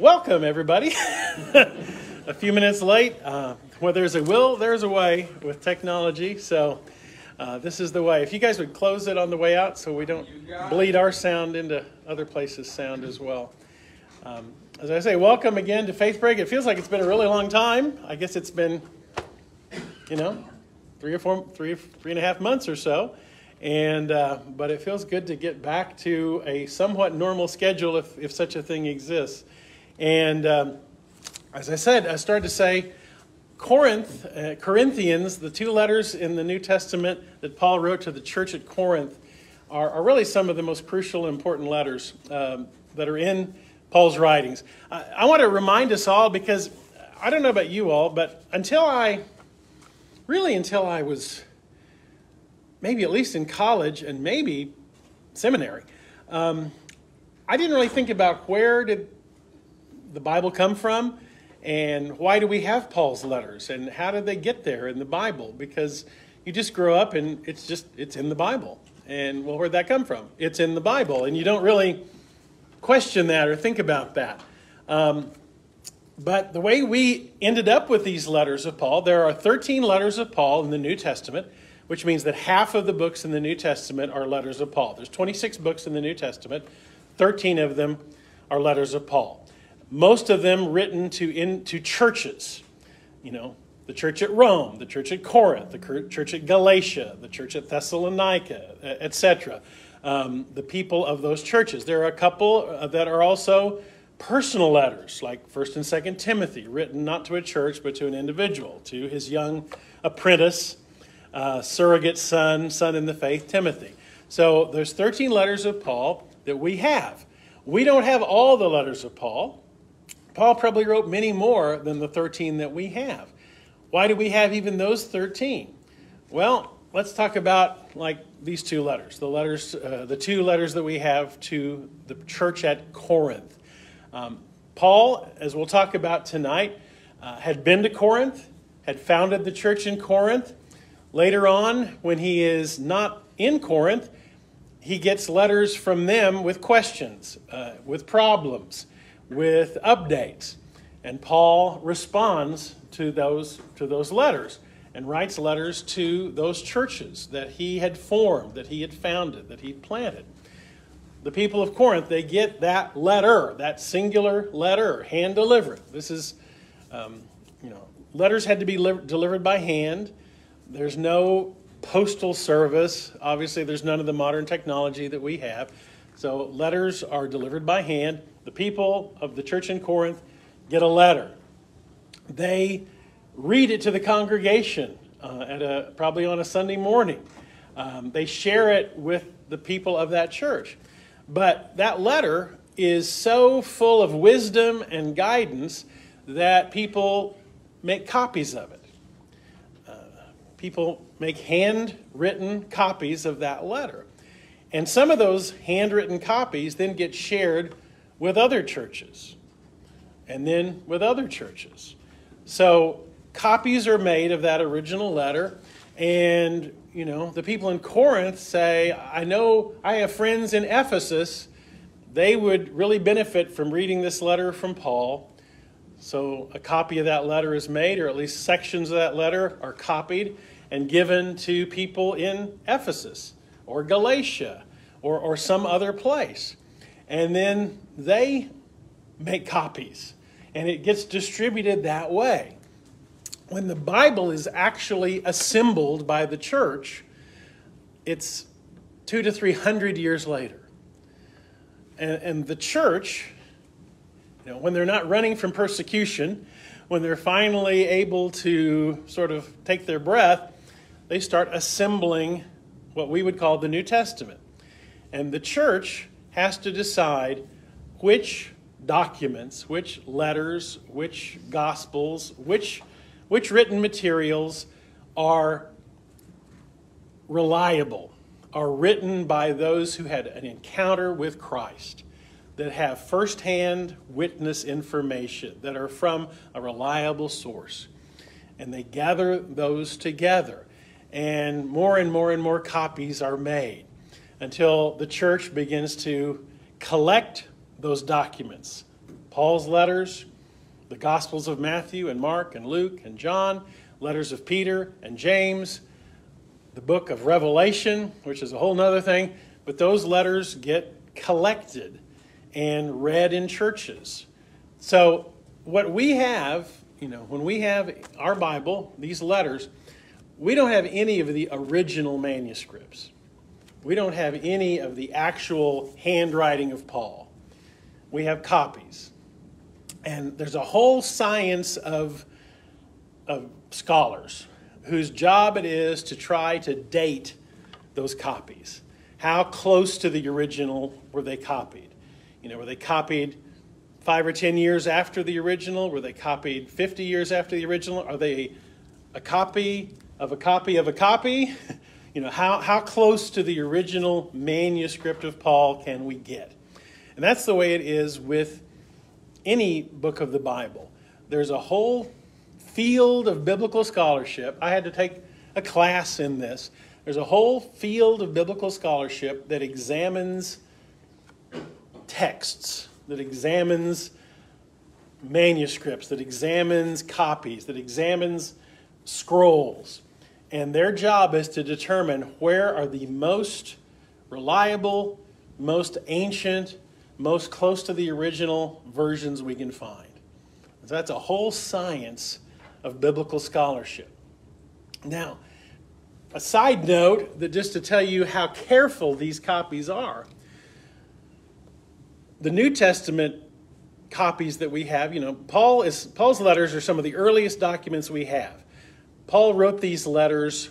Welcome, everybody. a few minutes late. Uh, where there's a will, there's a way with technology. So, uh, this is the way. If you guys would close it on the way out so we don't bleed our sound into other places' sound as well. Um, as I say, welcome again to Faith Break. It feels like it's been a really long time. I guess it's been, you know, three or four, three, three and a half months or so. And, uh, but it feels good to get back to a somewhat normal schedule if, if such a thing exists. And um, as I said, I started to say, Corinth, uh, Corinthians, the two letters in the New Testament that Paul wrote to the church at Corinth, are, are really some of the most crucial important letters um, that are in Paul's writings. I, I want to remind us all because I don't know about you all, but until I, really until I was maybe at least in college and maybe seminary, um, I didn't really think about where did the Bible come from and why do we have Paul's letters and how did they get there in the Bible? Because you just grow up and it's just it's in the Bible. And well, where'd that come from? It's in the Bible, and you don't really question that or think about that. Um, but the way we ended up with these letters of Paul, there are 13 letters of Paul in the New Testament which means that half of the books in the New Testament are letters of Paul. There's 26 books in the New Testament, 13 of them are letters of Paul. Most of them written to, in, to churches, you know, the church at Rome, the church at Corinth, the church at Galatia, the church at Thessalonica, etc. Um, the people of those churches. There are a couple uh, that are also personal letters, like 1st and 2nd Timothy, written not to a church but to an individual, to his young apprentice uh, surrogate son, son in the faith, Timothy. So there's 13 letters of Paul that we have. We don't have all the letters of Paul. Paul probably wrote many more than the 13 that we have. Why do we have even those 13? Well, let's talk about like these two letters. The letters, uh, the two letters that we have to the church at Corinth. Um, Paul, as we'll talk about tonight, uh, had been to Corinth, had founded the church in Corinth, Later on, when he is not in Corinth, he gets letters from them with questions, uh, with problems, with updates. And Paul responds to those, to those letters and writes letters to those churches that he had formed, that he had founded, that he planted. The people of Corinth, they get that letter, that singular letter, hand delivered. This is, um, you know, letters had to be li- delivered by hand. There's no postal service. Obviously, there's none of the modern technology that we have. So letters are delivered by hand. The people of the church in Corinth get a letter. They read it to the congregation uh, at a, probably on a Sunday morning. Um, they share it with the people of that church. But that letter is so full of wisdom and guidance that people make copies of it people make handwritten copies of that letter. And some of those handwritten copies then get shared with other churches and then with other churches. So copies are made of that original letter and you know the people in Corinth say I know I have friends in Ephesus they would really benefit from reading this letter from Paul. So a copy of that letter is made or at least sections of that letter are copied and given to people in Ephesus or Galatia or, or some other place. And then they make copies and it gets distributed that way. When the Bible is actually assembled by the church, it's two to three hundred years later. And, and the church, you know, when they're not running from persecution, when they're finally able to sort of take their breath, they start assembling what we would call the New Testament. And the church has to decide which documents, which letters, which gospels, which, which written materials are reliable, are written by those who had an encounter with Christ, that have firsthand witness information, that are from a reliable source. And they gather those together and more and more and more copies are made until the church begins to collect those documents. Paul's letters, the Gospels of Matthew and Mark and Luke and John, letters of Peter and James, the book of Revelation, which is a whole other thing, but those letters get collected and read in churches. So, what we have, you know, when we have our Bible, these letters, we don't have any of the original manuscripts. We don't have any of the actual handwriting of Paul. We have copies. And there's a whole science of, of scholars whose job it is to try to date those copies. How close to the original were they copied? You know, were they copied five or ten years after the original? Were they copied 50 years after the original? Are they a copy of a copy of a copy? You know, how, how close to the original manuscript of Paul can we get? And that's the way it is with any book of the Bible. There's a whole field of biblical scholarship. I had to take a class in this. There's a whole field of biblical scholarship that examines texts, that examines manuscripts, that examines copies, that examines scrolls. And their job is to determine where are the most reliable, most ancient, most close to the original versions we can find. So that's a whole science of biblical scholarship. Now, a side note that just to tell you how careful these copies are. The New Testament copies that we have, you know, Paul is Paul's letters are some of the earliest documents we have. Paul wrote these letters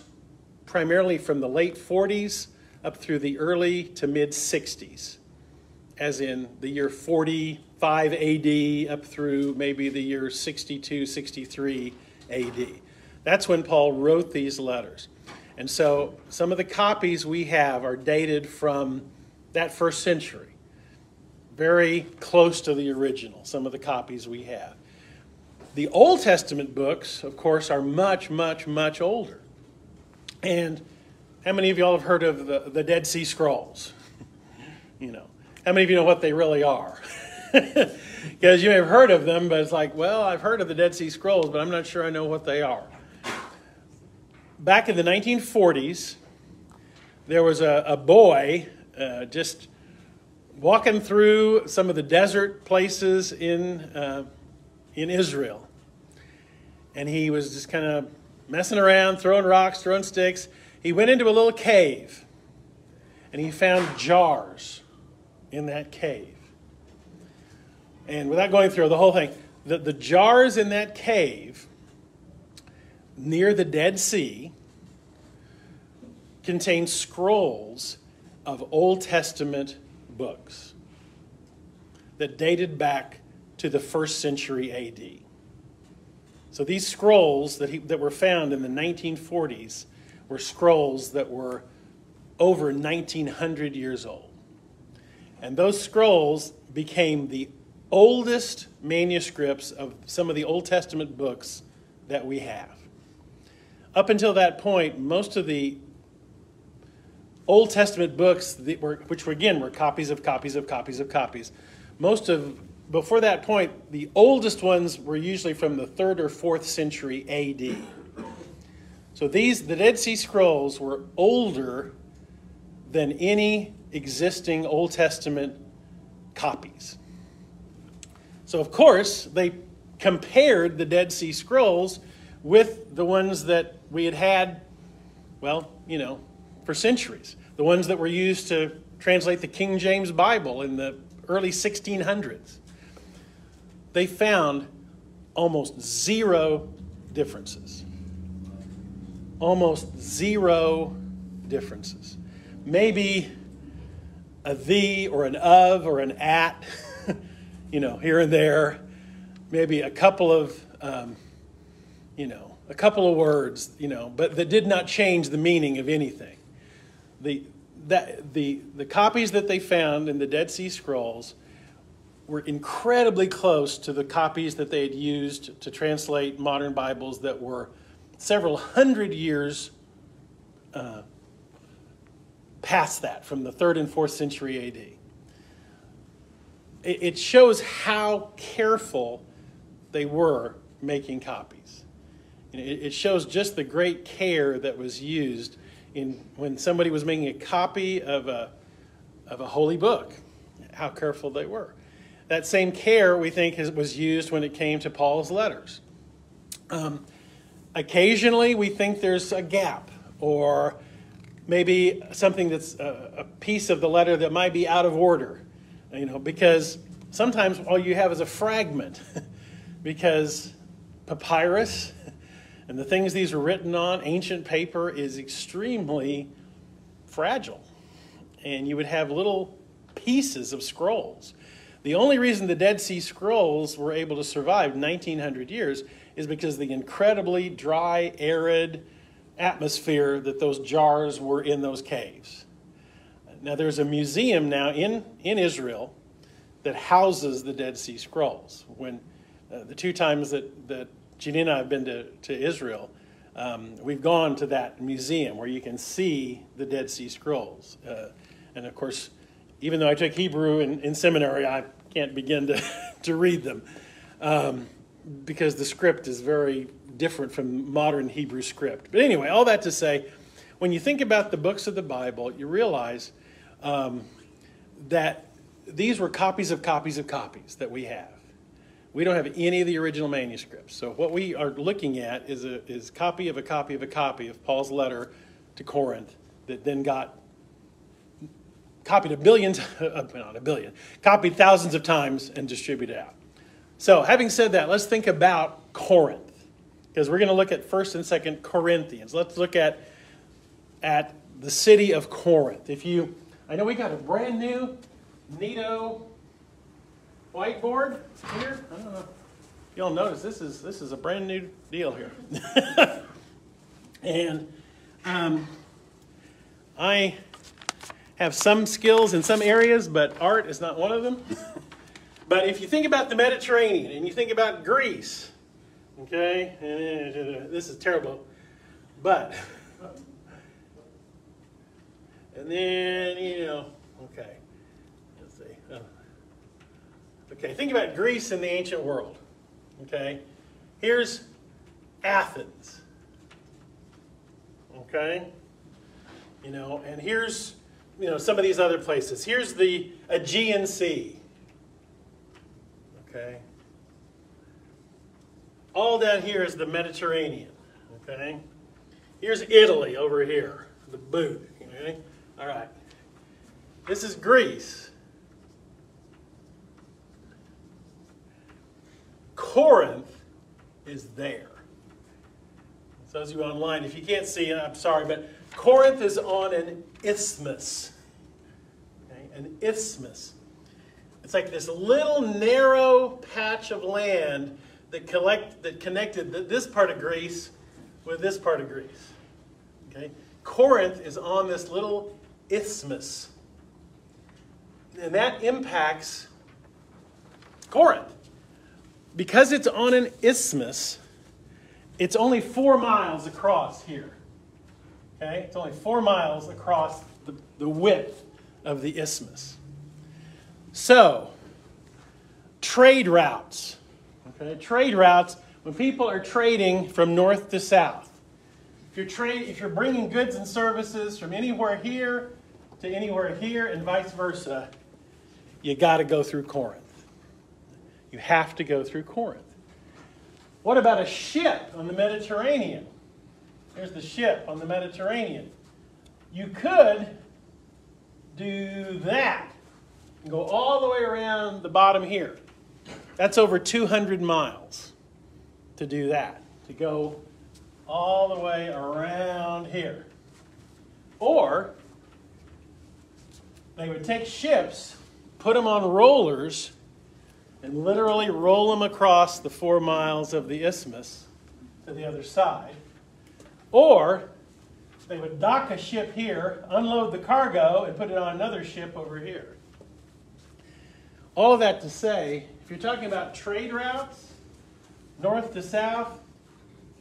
primarily from the late 40s up through the early to mid 60s, as in the year 45 AD up through maybe the year 62, 63 AD. That's when Paul wrote these letters. And so some of the copies we have are dated from that first century, very close to the original, some of the copies we have. The Old Testament books, of course, are much, much, much older. And how many of y'all have heard of the, the Dead Sea Scrolls? you know, how many of you know what they really are? Because you may have heard of them, but it's like, well, I've heard of the Dead Sea Scrolls, but I'm not sure I know what they are. Back in the 1940s, there was a, a boy uh, just walking through some of the desert places in, uh, in Israel. And he was just kind of messing around, throwing rocks, throwing sticks. He went into a little cave and he found jars in that cave. And without going through the whole thing, the, the jars in that cave near the Dead Sea contain scrolls of Old Testament books that dated back to the first century AD. So these scrolls that, he, that were found in the 1940s were scrolls that were over 1900 years old. And those scrolls became the oldest manuscripts of some of the Old Testament books that we have. Up until that point, most of the Old Testament books, were, which were, again were copies of copies of copies of copies, most of before that point, the oldest ones were usually from the third or fourth century AD. So these, the Dead Sea Scrolls, were older than any existing Old Testament copies. So, of course, they compared the Dead Sea Scrolls with the ones that we had had, well, you know, for centuries. The ones that were used to translate the King James Bible in the early 1600s they found almost zero differences. Almost zero differences. Maybe a the or an of or an at, you know, here and there. Maybe a couple of, um, you know, a couple of words, you know, but that did not change the meaning of anything. The, that, the, the copies that they found in the Dead Sea Scrolls were incredibly close to the copies that they had used to translate modern Bibles that were several hundred years uh, past that, from the third and fourth century AD. it, it shows how careful they were making copies. It, it shows just the great care that was used in when somebody was making a copy of a, of a holy book, how careful they were. That same care, we think, was used when it came to Paul's letters. Um, occasionally, we think there's a gap or maybe something that's a, a, piece of the letter that might be out of order, you know, because sometimes all you have is a fragment, because papyrus and the things these were written on, ancient paper, is extremely fragile. And you would have little pieces of scrolls. The only reason the Dead Sea Scrolls were able to survive 1900 years is because the incredibly dry, arid atmosphere that those jars were in those caves. Now, there's a museum now in, in Israel that houses the Dead Sea Scrolls. When uh, the two times that, that Jeannie and I have been to, to Israel, um, we've gone to that museum where you can see the Dead Sea Scrolls. Uh, and of course, even though I took Hebrew in, in seminary, I can't begin to, to read them um, because the script is very different from modern Hebrew script. But anyway, all that to say, when you think about the books of the Bible, you realize um, that these were copies of copies of copies that we have. We don't have any of the original manuscripts. So what we are looking at is a is copy of a copy of a copy of Paul's letter to Corinth that then got copied a billion, not a billion, copied thousands of times and distributed out. So having said that, let's think about Corinth because we're going to look at First and Second Corinthians. Let's look at at the city of Corinth. If you, I know we got a brand new Neato whiteboard here. I don't know. You'll notice this is this is a brand new deal here, and um, I have some skills in some areas, but art is not one of them. but if you think about the Mediterranean and you think about Greece Okay? Uh, this is terrible. But, and then, you know, okay. Let's see. Oh. Okay, think about Greece in the ancient world. Okay? Here's Athens. Okay? You know, and here's, you know, some of these other places. Here's the Aegean Sea. Okay? all down here is the Mediterranean, okay? Here's Italy over here, the boot, okay? All right. This is Greece. Corinth is there. So as you online, if you can't see it, I'm sorry, but Corinth is on an isthmus. Okay? An isthmus. It's like this little narrow patch of land that, collect, that connected this part of Greece with this part of Greece. Okay? Corinth is on this little isthmus. And that impacts Corinth. Because it's on an isthmus, it's only four miles across here. Okay? It's only four miles across the, the width of the isthmus. So, trade routes Okay, trade routes when people are trading from north to south. If you're trade, if you're bringing goods and services from anywhere here to anywhere here and vice versa, you got to go through Corinth. You have to go through Corinth. What about a ship on the Mediterranean? Here's the ship on the Mediterranean. You could do that and go all the way around the bottom here. That's over 200 miles to do that, to go all the way around here. Or they would take ships, put them on rollers, and literally roll them across the four miles of the isthmus to the other side. Or they would dock a ship here, unload the cargo, and put it on another ship over here. All of that to say, if you're talking about trade routes, north to south,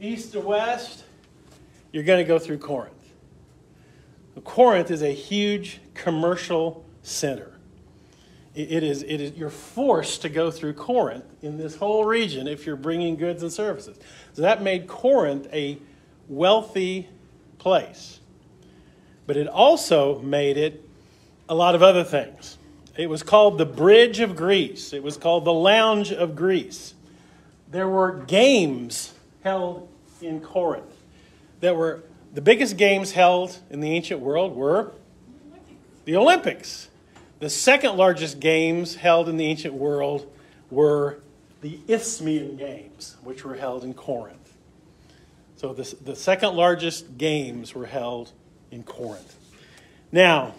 east to west, you're going to go through Corinth. Corinth is a huge commercial center. it is, it is, you're forced to go through Corinth in this whole region if you're bringing goods and services. So that made Corinth a wealthy place. But it also made it a lot of other things. It was called the Bridge of Greece, it was called the Lounge of Greece. There were games held in Corinth that were the biggest games held in the ancient world were the Olympics. The second largest games held in the ancient world were the Isthmian Games, which were held in Corinth. So the, the second largest games were held in Corinth. Now,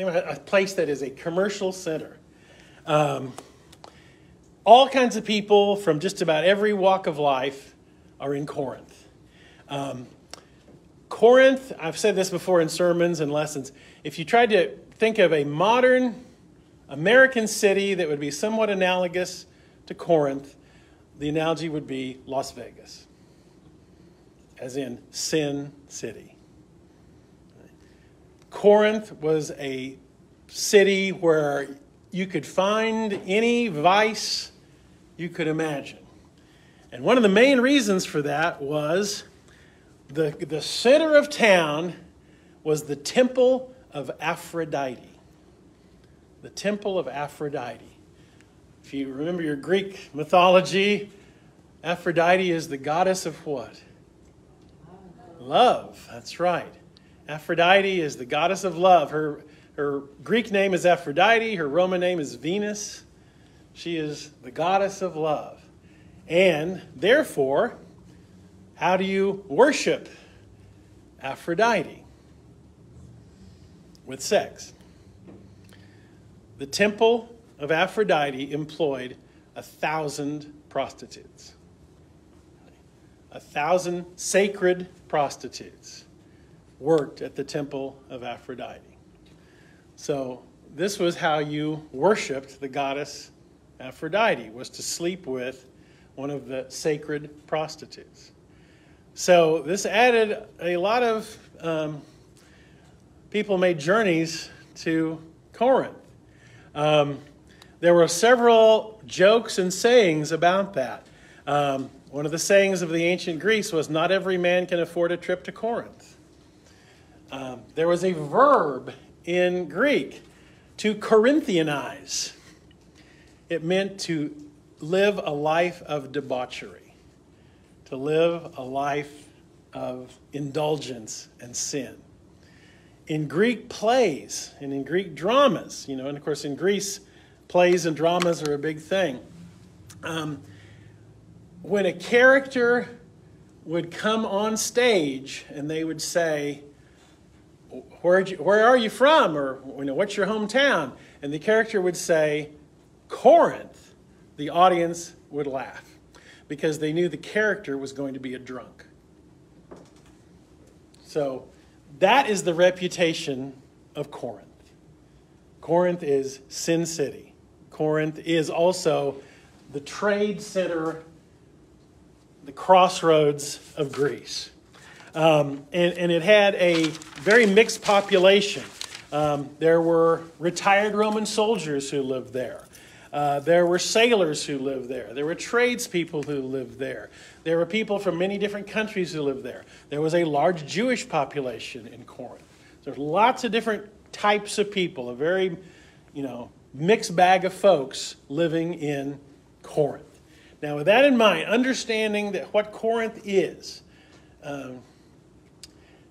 a place that is a commercial center. Um, all kinds of people from just about every walk of life are in Corinth. Um, Corinth, I've said this before in sermons and lessons. If you tried to think of a modern American city that would be somewhat analogous to Corinth, the analogy would be Las Vegas, as in Sin City. Corinth was a city where you could find any vice you could imagine. And one of the main reasons for that was the, the center of town was the temple of Aphrodite. The temple of Aphrodite. If you remember your Greek mythology, Aphrodite is the goddess of what? Love. That's right. Aphrodite is the goddess of love. Her, her Greek name is Aphrodite, her Roman name is Venus. She is the goddess of love. And therefore, how do you worship Aphrodite? with sex. The temple of Aphrodite employed a thousand prostitutes. A thousand sacred prostitutes worked at the temple of Aphrodite. So this was how you worshiped the goddess Aphrodite, was to sleep with one of the sacred prostitutes. So this added a lot of um, people made journeys to Corinth. Um, there were several jokes and sayings about that. Um, one of the sayings of the ancient Greece was, Not every man can afford a trip to Corinth. Um, there was a verb in Greek, to Corinthianize. It meant to live a life of debauchery, to live a life of indulgence and sin in Greek plays and in Greek dramas, you know, and of course in Greece, plays and dramas are a big thing. Um, when a character would come on stage and they would say, where, where are you from? Or you know, what's your hometown? And the character would say, Corinth. The audience would laugh because they knew the character was going to be a drunk. So that is the reputation of Corinth. Corinth is Sin City. Corinth is also the trade center, the crossroads of Greece. Um, and, and, it had a very mixed population. Um, there were retired Roman soldiers who lived there. Uh, there were sailors who lived there. There were tradespeople who lived there. There were people from many different countries who lived there. There was a large Jewish population in Corinth. There's lots of different types of people, a very, you know, mixed bag of folks living in Corinth. Now, with that in mind, understanding that what Corinth is, um,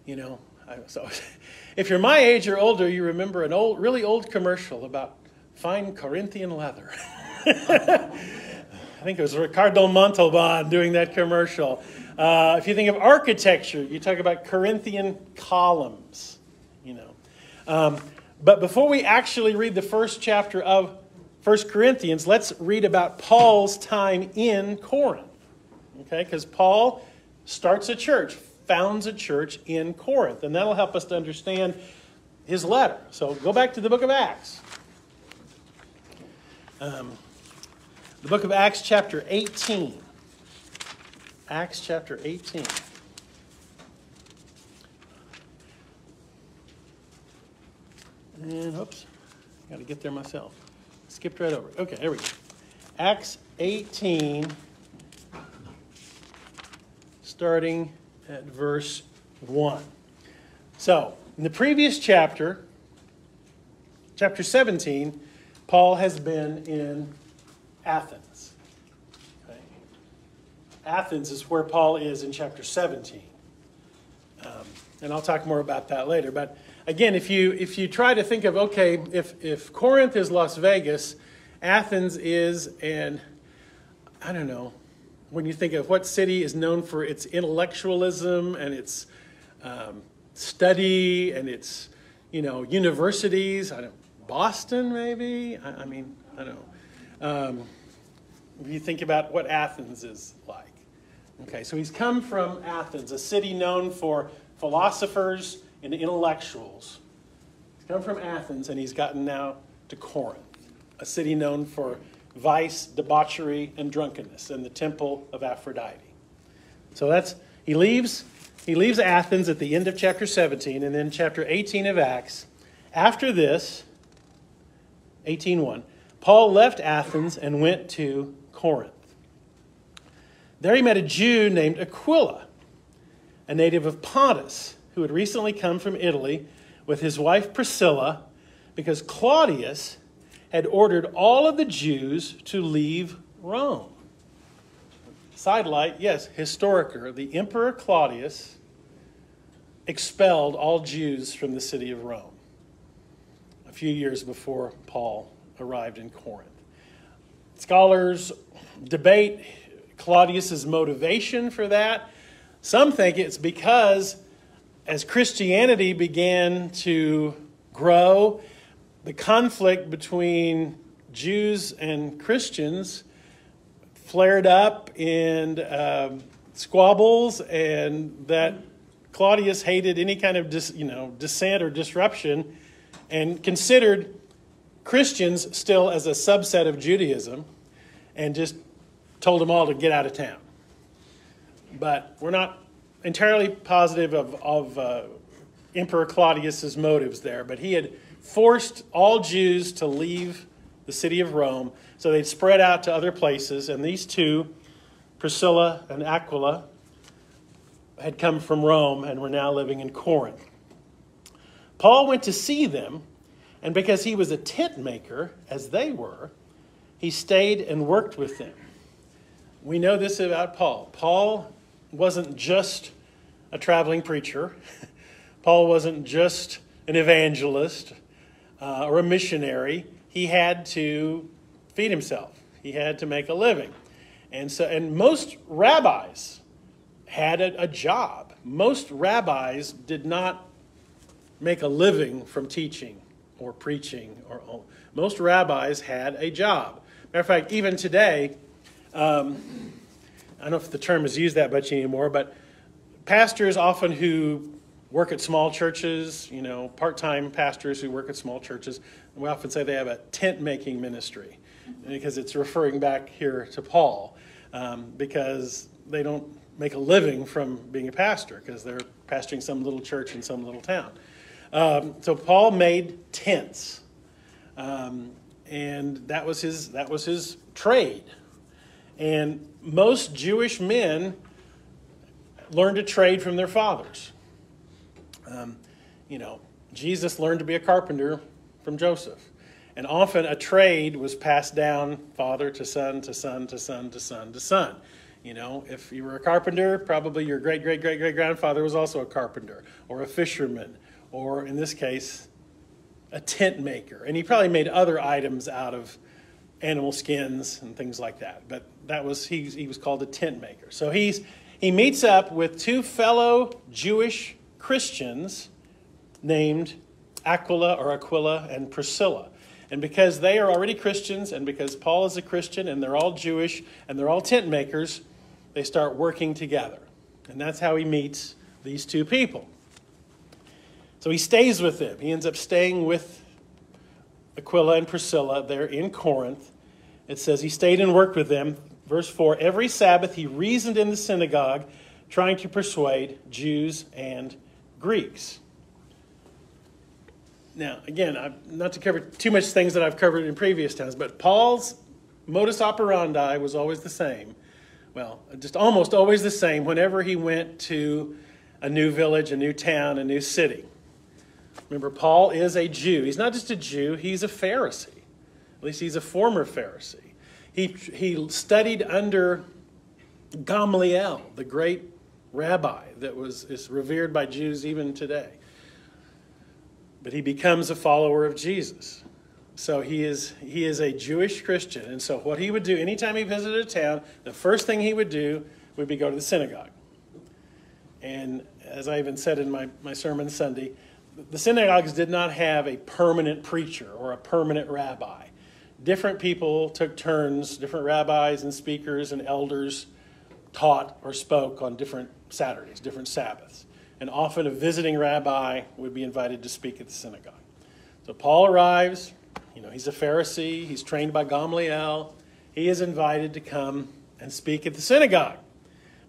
you know, I, so if you're my age or older, you remember an old, really old commercial about fine Corinthian leather. I think it was Ricardo Montalban doing that commercial. Uh, if you think of architecture, you talk about Corinthian columns, you know. Um, but before we actually read the first chapter of 1 Corinthians, let's read about Paul's time in Corinth. Okay, because Paul starts a church, founds a church in Corinth, and that'll help us to understand his letter. So go back to the book of Acts. Um, the book of Acts, chapter 18. Acts, chapter 18. And, oops, Got to get there myself. Skipped right over. Okay, there we go. Acts 18, starting at verse 1. So, in the previous chapter, chapter 17, Paul has been in Athens. Okay. Athens is where Paul is in chapter 17. Um, and I'll talk more about that later. But again, if you, if you try to think of, okay, if, if Corinth is Las Vegas, Athens is, and I don't know, when you think of what city is known for its intellectualism and its um, study and its, you know, universities, I don't, Boston maybe. I, I mean, I don't know. Um, if you think about what Athens is like. Okay, so he's come from Athens, a city known for philosophers and intellectuals. He's come from Athens and he's gotten now to Corinth, a city known for vice, debauchery, and drunkenness, and the temple of Aphrodite. So that's he leaves he leaves Athens at the end of chapter 17 and then chapter 18 of Acts. After this, 18:1, Paul left Athens and went to Corinth. There he met a Jew named Aquila, a native of Pontus, who had recently come from Italy with his wife Priscilla because Claudius had ordered all of the Jews to leave Rome. Sidelight, yes, historiker, the Emperor Claudius expelled all Jews from the city of Rome a few years before Paul arrived in Corinth. Scholars debate Claudius's motivation for that. Some think it's because as Christianity began to grow, the conflict between Jews and Christians flared up in um, squabbles, and that Claudius hated any kind of dis, you know dissent or disruption, and considered Christians still as a subset of Judaism, and just told them all to get out of town. But we're not entirely positive of, of uh, Emperor Claudius's motives there, but he had forced all Jews to leave the city of Rome, so they'd spread out to other places, and these two, Priscilla and Aquila, had come from Rome and were now living in Corinth. Paul went to see them and because he was a tent maker, as they were, he stayed and worked with them. We know this about Paul. Paul wasn't just a traveling preacher, Paul wasn't just an evangelist uh, or a missionary. He had to feed himself, he had to make a living. And, so, and most rabbis had a, a job. Most rabbis did not make a living from teaching or preaching or most rabbis had a job. Matter of fact, even today, um, I don't know if the term is used that much anymore, but pastors often who work at small churches, you know, part-time pastors who work at small churches, we often say they have a tent-making ministry because it's referring back here to Paul um, because they don't make a living from being a pastor because they're pastoring some little church in some little town. Um, so Paul made tents, um, and that was his that was his trade. And most Jewish men learned to trade from their fathers. Um, you know, Jesus learned to be a carpenter from Joseph. And often a trade was passed down father to son to son to son to son to son. You know, if you were a carpenter, probably your great great great great grandfather was also a carpenter or a fisherman or in this case, a tent maker. And he probably made other items out of animal skins and things like that. But that was he, he was called a tent maker. So he's he meets up with two fellow Jewish Christians named Aquila or Aquila and Priscilla. And because they are already Christians, and because Paul is a Christian, and they're all Jewish, and they're all tent makers, they start working together. And that's how he meets these two people. So he stays with them. He ends up staying with Aquila and Priscilla there in Corinth. It says he stayed and worked with them. Verse 4 Every Sabbath he reasoned in the synagogue, trying to persuade Jews and Greeks. Now, again, I'm not to cover too much things that I've covered in previous times, but Paul's modus operandi was always the same. Well, just almost always the same whenever he went to a new village, a new town, a new city. Remember, Paul is a Jew. He's not just a Jew, he's a Pharisee. At least he's a former Pharisee. He, he studied under Gamaliel, the great rabbi that was is revered by Jews even today. But he becomes a follower of Jesus. So he is he is a Jewish Christian. And so what he would do anytime he visited a town, the first thing he would do would be go to the synagogue. And as I even said in my, my sermon Sunday, the synagogues did not have a permanent preacher or a permanent rabbi. Different people took turns, different rabbis and speakers and elders taught or spoke on different Saturdays, different Sabbaths. And often a visiting rabbi would be invited to speak at the synagogue. So Paul arrives, you know, he's a Pharisee, he's trained by Gamaliel. He is invited to come and speak at the synagogue.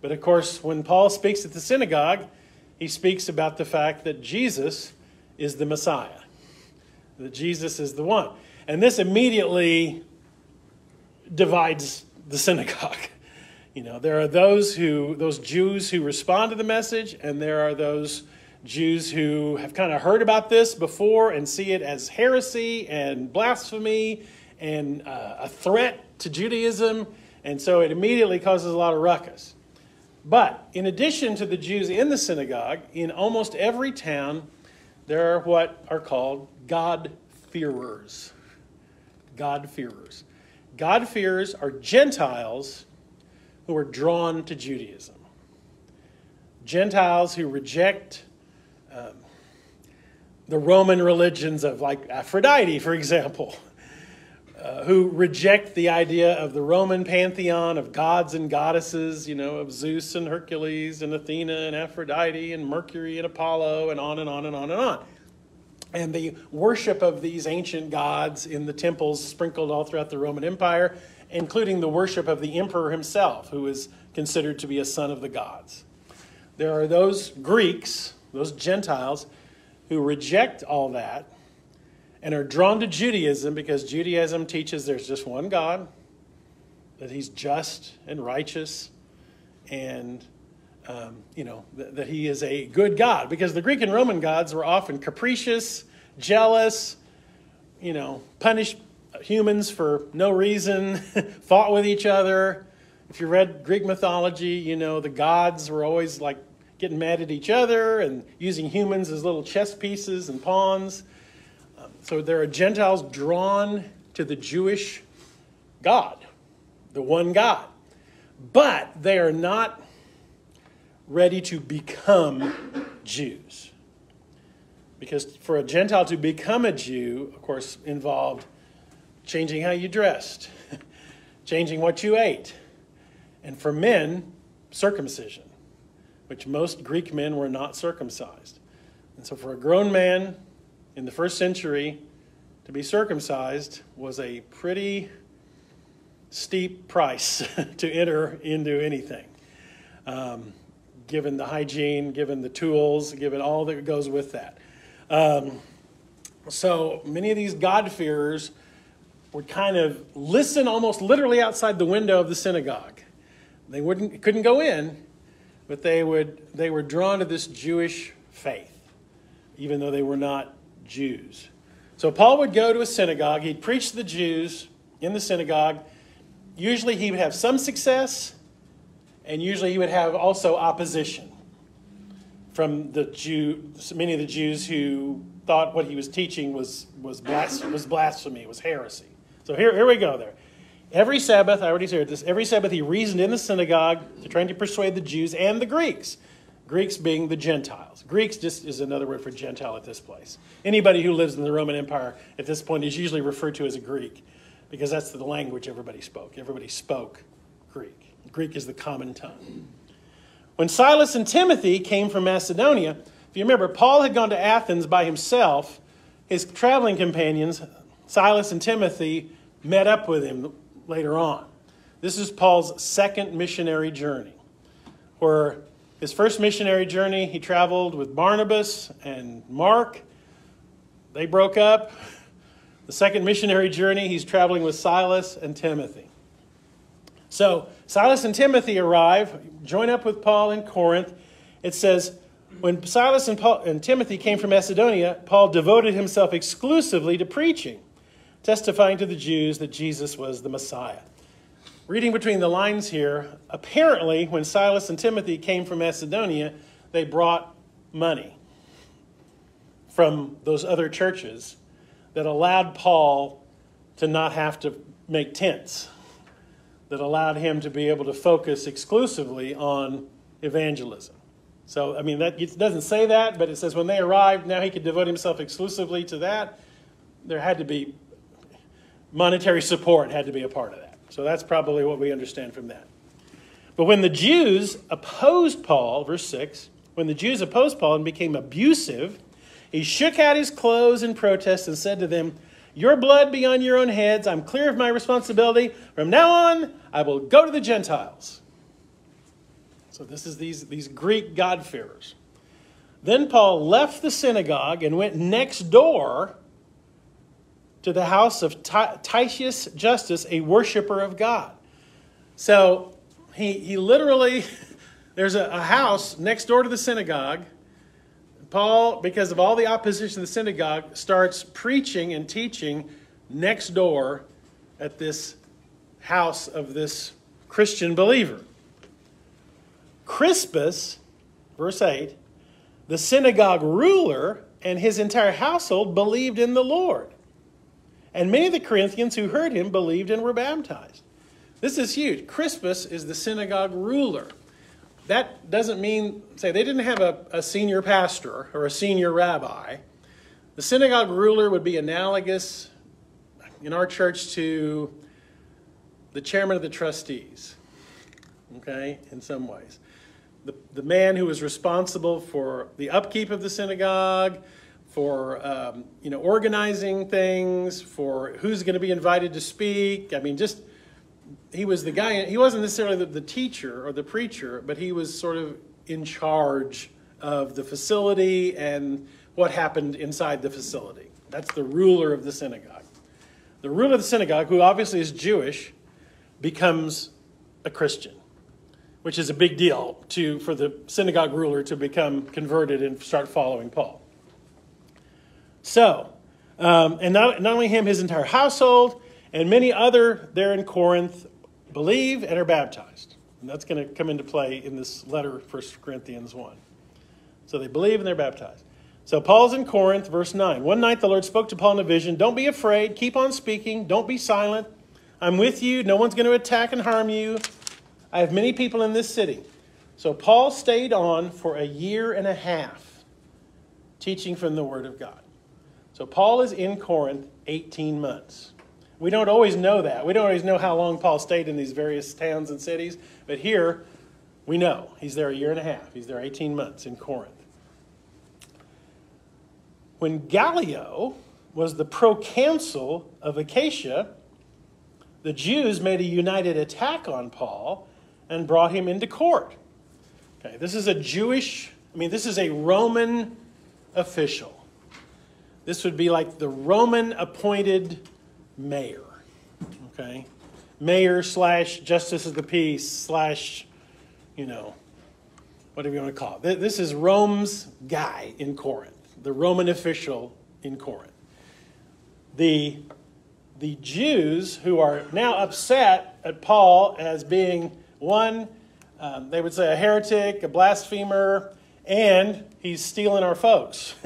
But of course, when Paul speaks at the synagogue, he speaks about the fact that Jesus is the Messiah, that Jesus is the one. And this immediately divides the synagogue. You know, there are those who, those Jews who respond to the message, and there are those Jews who have kind of heard about this before and see it as heresy and blasphemy and uh, a threat to Judaism. And so it immediately causes a lot of ruckus. But in addition to the Jews in the synagogue, in almost every town, there are what are called God-fearers. God-fearers. God-fearers are Gentiles who are drawn to Judaism. Gentiles who reject um, the Roman religions of, like Aphrodite, for example, uh, who reject the idea of the Roman pantheon of gods and goddesses, you know, of Zeus and Hercules and Athena and Aphrodite and Mercury and Apollo and on and on and on and on. And the worship of these ancient gods in the temples sprinkled all throughout the Roman Empire including the worship of the emperor himself, who is considered to be a son of the gods. There are those Greeks, those Gentiles, who reject all that and are drawn to Judaism because Judaism teaches there's just one God, that he's just and righteous, and um, you know th- that he is a good God. Because the Greek and Roman gods were often capricious, jealous, you know, punish humans for no reason, fought with each other. If you read Greek mythology, you know the gods were always like getting mad at each other and using humans as little chess pieces and pawns. So there are Gentiles drawn to the Jewish God, the one God. But they are not ready to become Jews. Because for a Gentile to become a Jew, of course, involved changing how you dressed, changing what you ate. And for men, circumcision, which most Greek men were not circumcised. And so for a grown man in the first century to be circumcised was a pretty steep price to enter into anything. Um, given the hygiene, given the tools, given all that goes with that. Um, so many of these God-fearers would kind of listen almost literally outside the window of the synagogue. They wouldn't, couldn't go in, but they, would, they were drawn to this Jewish faith, even though they were not Jews. So Paul would go to a synagogue, he'd preach to the Jews in the synagogue. Usually he would have some success, and usually he would have also opposition from the Jew, many of the Jews who thought what he was teaching was, was, blas- was blasphemy, was heresy. So here, here we go there. Every Sabbath, I already said this, every Sabbath he reasoned in the synagogue to trying to persuade the Jews and the Greeks. Greeks being the Gentiles. Greeks just is another word for Gentile at this place. Anybody who lives in the Roman Empire at this point is usually referred to as a Greek because that's the language everybody spoke. Everybody spoke Greek. Greek is the common tongue. When Silas and Timothy came from Macedonia, if you remember, Paul had gone to Athens by himself. His traveling companions, Silas and Timothy, met up with him later on. This is Paul's second missionary journey, where his first missionary journey, he traveled with Barnabas and Mark. they broke up. The second missionary journey, he's traveling with Silas and Timothy. So Silas and Timothy arrive, join up with Paul in Corinth. It says, when Silas and, Paul, and Timothy came from Macedonia, Paul devoted himself exclusively to preaching, testifying to the Jews that Jesus was the Messiah. Reading between the lines here, apparently, when Silas and Timothy came from Macedonia, they brought money from those other churches that allowed Paul to not have to make tents, that allowed him to be able to focus exclusively on evangelism. So, I mean, that it doesn't say that, but it says when they arrived, now he could devote himself exclusively to that. There had to be monetary support had to be a part of that. So that's probably what we understand from that. But when the Jews opposed Paul, verse 6, when the Jews opposed Paul and became abusive, he shook out his clothes in protest and said to them, Your blood be on your own heads. I'm clear of my responsibility. From now on, I will go to the Gentiles. So this is these, these Greek God-fearers. Then Paul left the synagogue and went next door to the house of Titius Justus, a worshiper of God. So he, he literally, there's a, a house next door to the synagogue Paul, because of all the opposition in the synagogue, starts preaching and teaching next door at this house of this Christian believer. Crispus, verse 8, the synagogue ruler and his entire household believed in the Lord. And many of the Corinthians who heard him believed and were baptized. This is huge. Crispus is the synagogue ruler that doesn't mean, say, they didn't have a, a senior pastor or a senior rabbi. The synagogue ruler would be analogous in our church to the chairman of the trustees, okay, in some ways. The, the man who was responsible for the upkeep of the synagogue, for um, you know organizing things, for who's going to be invited to speak. I mean, just he was the guy, he wasn't necessarily the, the teacher or the preacher, but he was sort of in charge of the facility and what happened inside the facility. That's the ruler of the synagogue. The ruler of the synagogue, who obviously is Jewish, becomes a Christian, which is a big deal to, for the synagogue ruler to become converted and start following Paul. So, um, and not, not only him, his entire household, and many other there in Corinth believe and are baptized. And that's going to come into play in this letter, 1 Corinthians 1. So they believe and they're baptized. So Paul's in Corinth, verse 9. One night the Lord spoke to Paul in a vision Don't be afraid, keep on speaking, don't be silent. I'm with you, no one's going to attack and harm you. I have many people in this city. So Paul stayed on for a year and a half teaching from the Word of God. So Paul is in Corinth 18 months. We don't always know that. We don't always know how long Paul stayed in these various towns and cities, but here we know he's there a year and a half. He's there 18 months in Corinth. When Gallio was the proconsul of Achaia, the Jews made a united attack on Paul and brought him into court. Okay, this is a Jewish, I mean, this is a Roman official. This would be like the Roman appointed mayor. Okay? Mayor slash justice of the peace slash, you know, whatever you want to call it. This is Rome's guy in Corinth, the Roman official in Corinth. The, the Jews who are now upset at Paul as being one, um, they would say a heretic, a blasphemer, and he's stealing our folks.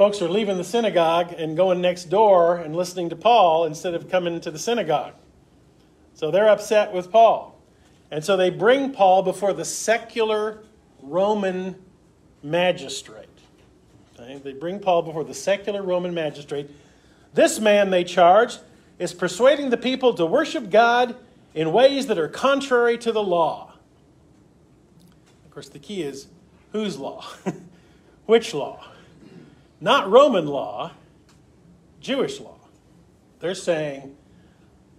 folks are leaving the synagogue and going next door and listening to Paul instead of coming to the synagogue. So they're upset with Paul. And so they bring Paul before the secular Roman magistrate. Okay? They bring Paul before the secular Roman magistrate. This man, they charge, is persuading the people to worship God in ways that are contrary to the law. Of course, the key is whose law? Which law? Not Roman law, Jewish law. They're saying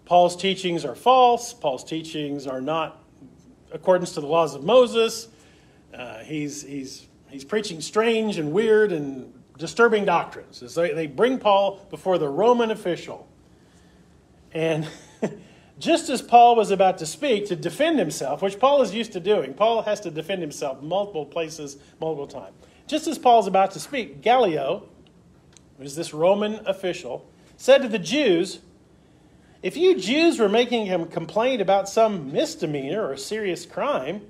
Paul's teachings are false, Paul's teachings are not accordance to the laws of Moses. Uh, he's, he's, he's preaching strange and weird and disturbing doctrines. So they bring Paul before the Roman official. And just as Paul was about to speak to defend himself, which Paul is used to doing, Paul has to defend himself multiple places, multiple times. Just as Paul's about to speak, Gallio, who is this Roman official, said to the Jews, If you Jews were making him complain about some misdemeanor or serious crime,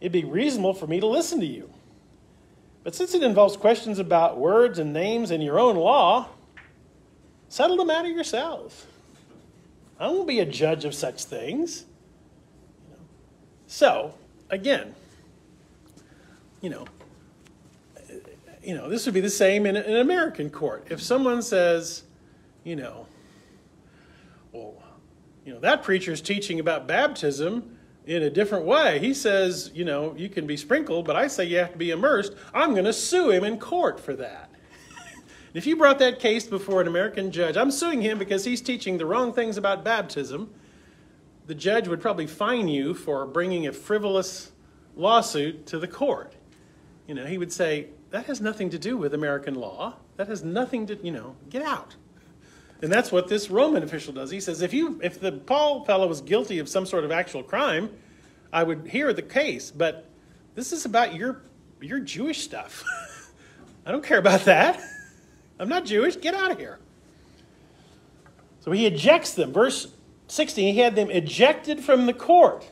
it'd be reasonable for me to listen to you. But since it involves questions about words and names and your own law, settle the matter yourselves. I won't be a judge of such things. So, again, you know, you know, this would be the same in an American court. If someone says, you know, well, you know, that preacher is teaching about baptism in a different way. He says, you know, you can be sprinkled, but I say you have to be immersed. I'm going to sue him in court for that. if you brought that case before an American judge, I'm suing him because he's teaching the wrong things about baptism. The judge would probably fine you for bringing a frivolous lawsuit to the court. You know, he would say, that has nothing to do with American law. That has nothing to, you know, get out. And that's what this Roman official does. He says, if you, if the Paul fellow was guilty of some sort of actual crime, I would hear the case. But this is about your, your Jewish stuff. I don't care about that. I'm not Jewish. Get out of here. So he ejects them. Verse 16, he had them ejected from the court.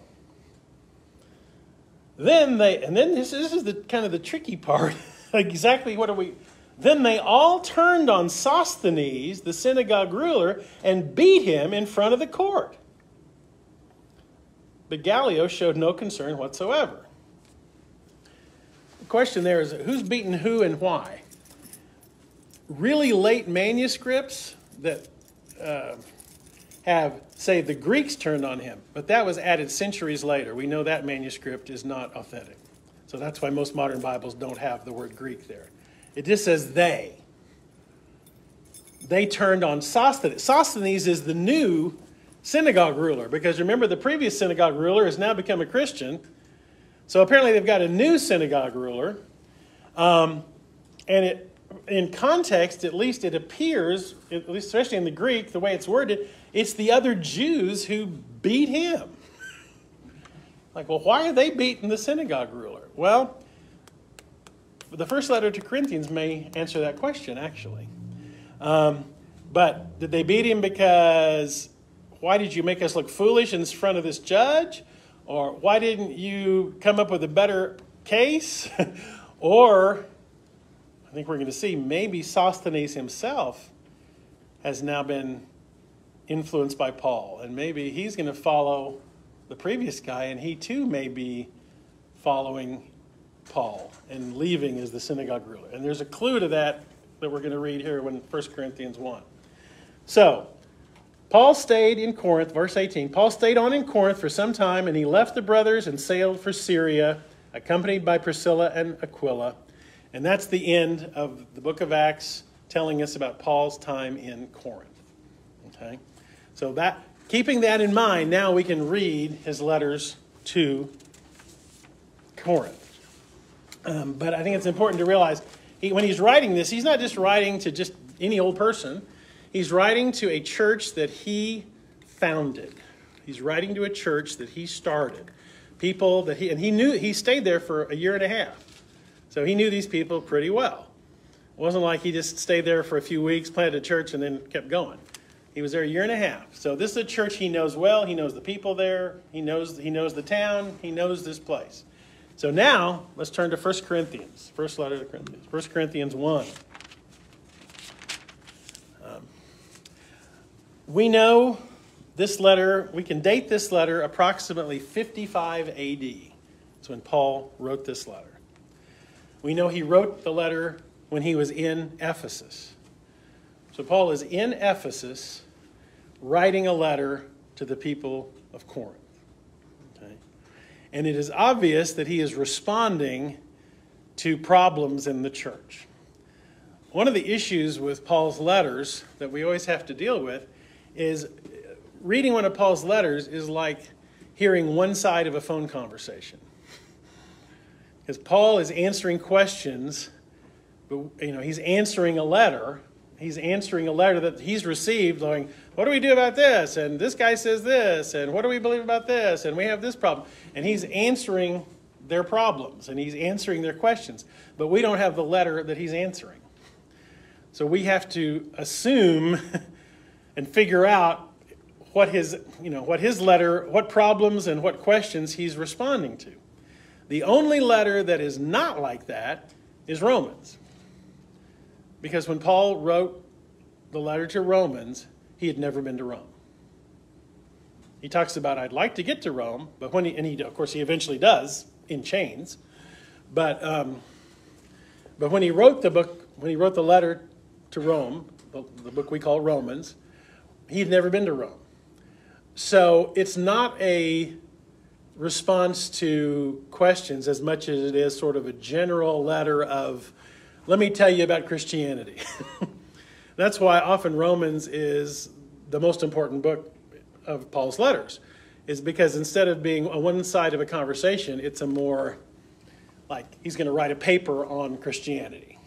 Then they, and then this, this is the kind of the tricky part. exactly what are we? Then they all turned on Sosthenes, the synagogue ruler, and beat him in front of the court. But Gallio showed no concern whatsoever. The question there is who's beaten who and why? Really late manuscripts that uh, have, say, the Greeks turned on him, but that was added centuries later. We know that manuscript is not authentic. So that's why most modern Bibles don't have the word Greek there. It just says they. They turned on Sosthenes. Sosthenes is the new synagogue ruler because remember, the previous synagogue ruler has now become a Christian. So apparently, they've got a new synagogue ruler. Um, and it, in context, at least it appears, at least especially in the Greek, the way it's worded, it's the other Jews who beat him. Like, well, why are they beating the synagogue ruler? Well, the first letter to Corinthians may answer that question, actually. Um, but did they beat him because why did you make us look foolish in front of this judge? Or why didn't you come up with a better case? or, I think we're going to see, maybe Sosthenes himself has now been influenced by Paul. And maybe he's going to follow the previous guy, and he too may be following Paul and leaving as the synagogue ruler. And there's a clue to that that we're going to read here in 1 Corinthians 1. So, Paul stayed in Corinth, verse 18. Paul stayed on in Corinth for some time, and he left the brothers and sailed for Syria, accompanied by Priscilla and Aquila. And that's the end of the book of Acts telling us about Paul's time in Corinth. Okay? So that keeping that in mind, now we can read his letters to Corinth. Um, but I think it's important to realize he, when he's writing this, he's not just writing to just any old person. He's writing to a church that he founded. He's writing to a church that he started. People that he, and he knew, he stayed there for a year and a half. So he knew these people pretty well. It wasn't like he just stayed there for a few weeks, planted a church, and then kept going. He was there a year and a half. So this is a church he knows well. He knows the people there. He knows, he knows the town. He knows this place. So now let's turn to 1 Corinthians, first letter to Corinthians, 1 Corinthians 1. Um, we know this letter, we can date this letter approximately 55 AD. That's when Paul wrote this letter. We know he wrote the letter when he was in Ephesus. So Paul is in Ephesus writing a letter to the people of Corinth. And it is obvious that he is responding to problems in the church. One of the issues with Paul's letters that we always have to deal with is uh, reading one of Paul's letters is like hearing one side of a phone conversation. Because Paul is answering questions but you know, he's answering a letter. He's answering a letter that he's received, going, "What do we do about this?" And this guy says this, and what do we believe about this? And we have this problem. And he's answering their problems and he's answering their questions. But we don't have the letter that he's answering. So we have to assume and figure out what his, you know, what his letter, what problems and what questions he's responding to. The only letter that is not like that is Romans. Because when Paul wrote the letter to Romans, he had never been to Rome. He talks about, I'd like to get to Rome, but when he, and he, of course, he eventually does in chains. But, um, but when he wrote the book, when he wrote the letter to Rome, the, the book we call Romans, he had never been to Rome. So it's not a response to questions as much as it is sort of a general letter of, let me tell you about Christianity. That's why often Romans is the most important book of Paul's letters, is because instead of being on one side of a conversation, it's a more like he's going to write a paper on Christianity.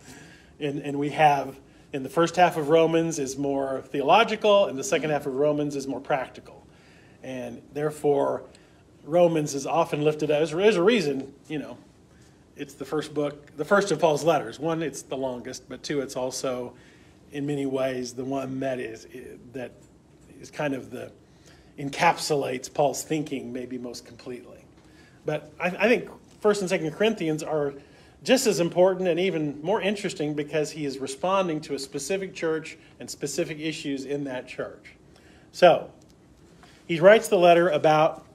and, and we have in the first half of Romans is more theological, and the second half of Romans is more practical. And therefore, Romans is often lifted as there's a reason, you know, it's the first book, the first of Paul's letters. One, it's the longest, but two, it's also in many ways the one that is that is kind of the encapsulates Paul's thinking maybe most completely. But I, I think First and Second Corinthians are just as important and even more interesting because he is responding to a specific church and specific issues in that church. So, he writes the letter about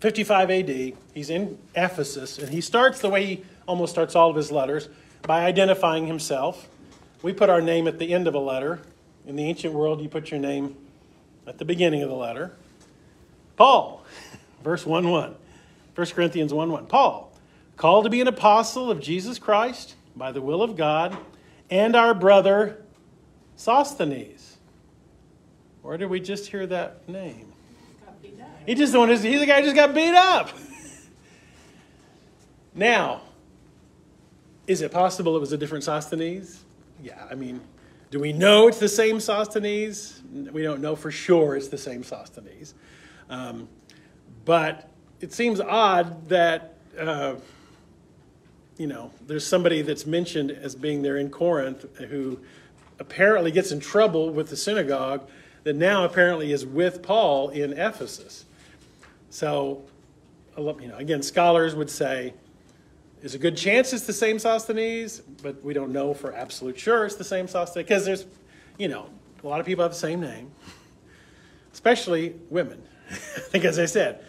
55 AD. He's in Ephesus, and he starts the way he almost starts all of his letters by identifying himself. We put our name at the end of a letter. In the ancient world, you put your name at the beginning of the letter. Paul, verse 1 1. 1 Corinthians 1 1. Paul, called to be an apostle of Jesus Christ by the will of God, and our brother Sosthenes. Where did we just hear that name? He just the one he's the guy who just got beat up. now, is it possible it was a different Sosthenes? Yeah, I mean, do we know it's the same Sosthenes? We don't know for sure it's the same Sosthenes. Um, but it seems odd that, uh, you know, there's somebody that's mentioned as being there in Corinth who apparently gets in trouble with the synagogue that now apparently is with Paul in Ephesus. So, you know, again, scholars would say there's a good chance it's the same Sosthenes, but we don't know for absolute sure it's the same Sosthenes because there's, you know, a lot of people have the same name, especially women. I think, as I said,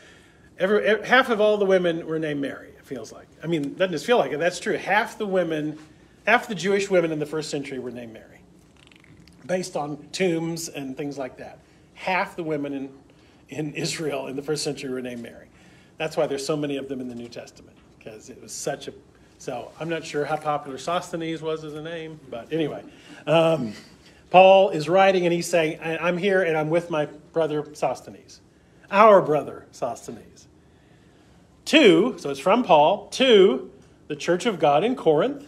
every, half of all the women were named Mary, it feels like. I mean, doesn't just feel like it, that's true. Half the women, half the Jewish women in the first century were named Mary, based on tombs and things like that. Half the women in, in Israel in the first century were named Mary. That's why there's so many of them in the New Testament, because it was such a. So I'm not sure how popular Sosthenes was as a name, but anyway. Um, Paul is writing and he's saying, I'm here and I'm with my brother Sosthenes, our brother Sosthenes. Two, so it's from Paul, to the church of God in Corinth,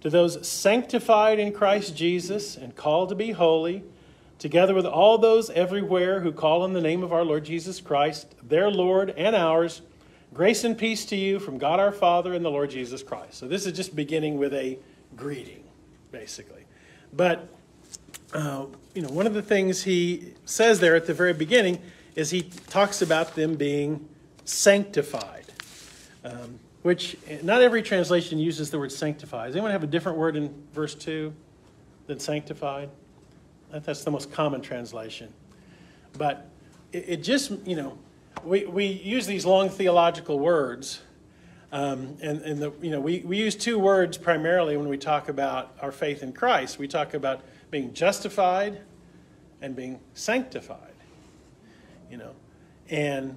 to those sanctified in Christ Jesus and called to be holy, together with all those everywhere who call on the name of our Lord Jesus Christ, their Lord and ours, grace and peace to you from God our Father and the Lord Jesus Christ. So this is just beginning with a greeting, basically. But uh, you know, one of the things he says there at the very beginning is he talks about them being sanctified, um, which not every translation uses the word sanctified. Does anyone have a different word in verse 2 than sanctified? That's the most common translation. But it, it just, you know, we, we use these long theological words. Um, and and the, you know, we, we use two words primarily when we talk about our faith in Christ. We talk about being justified and being sanctified. You know, and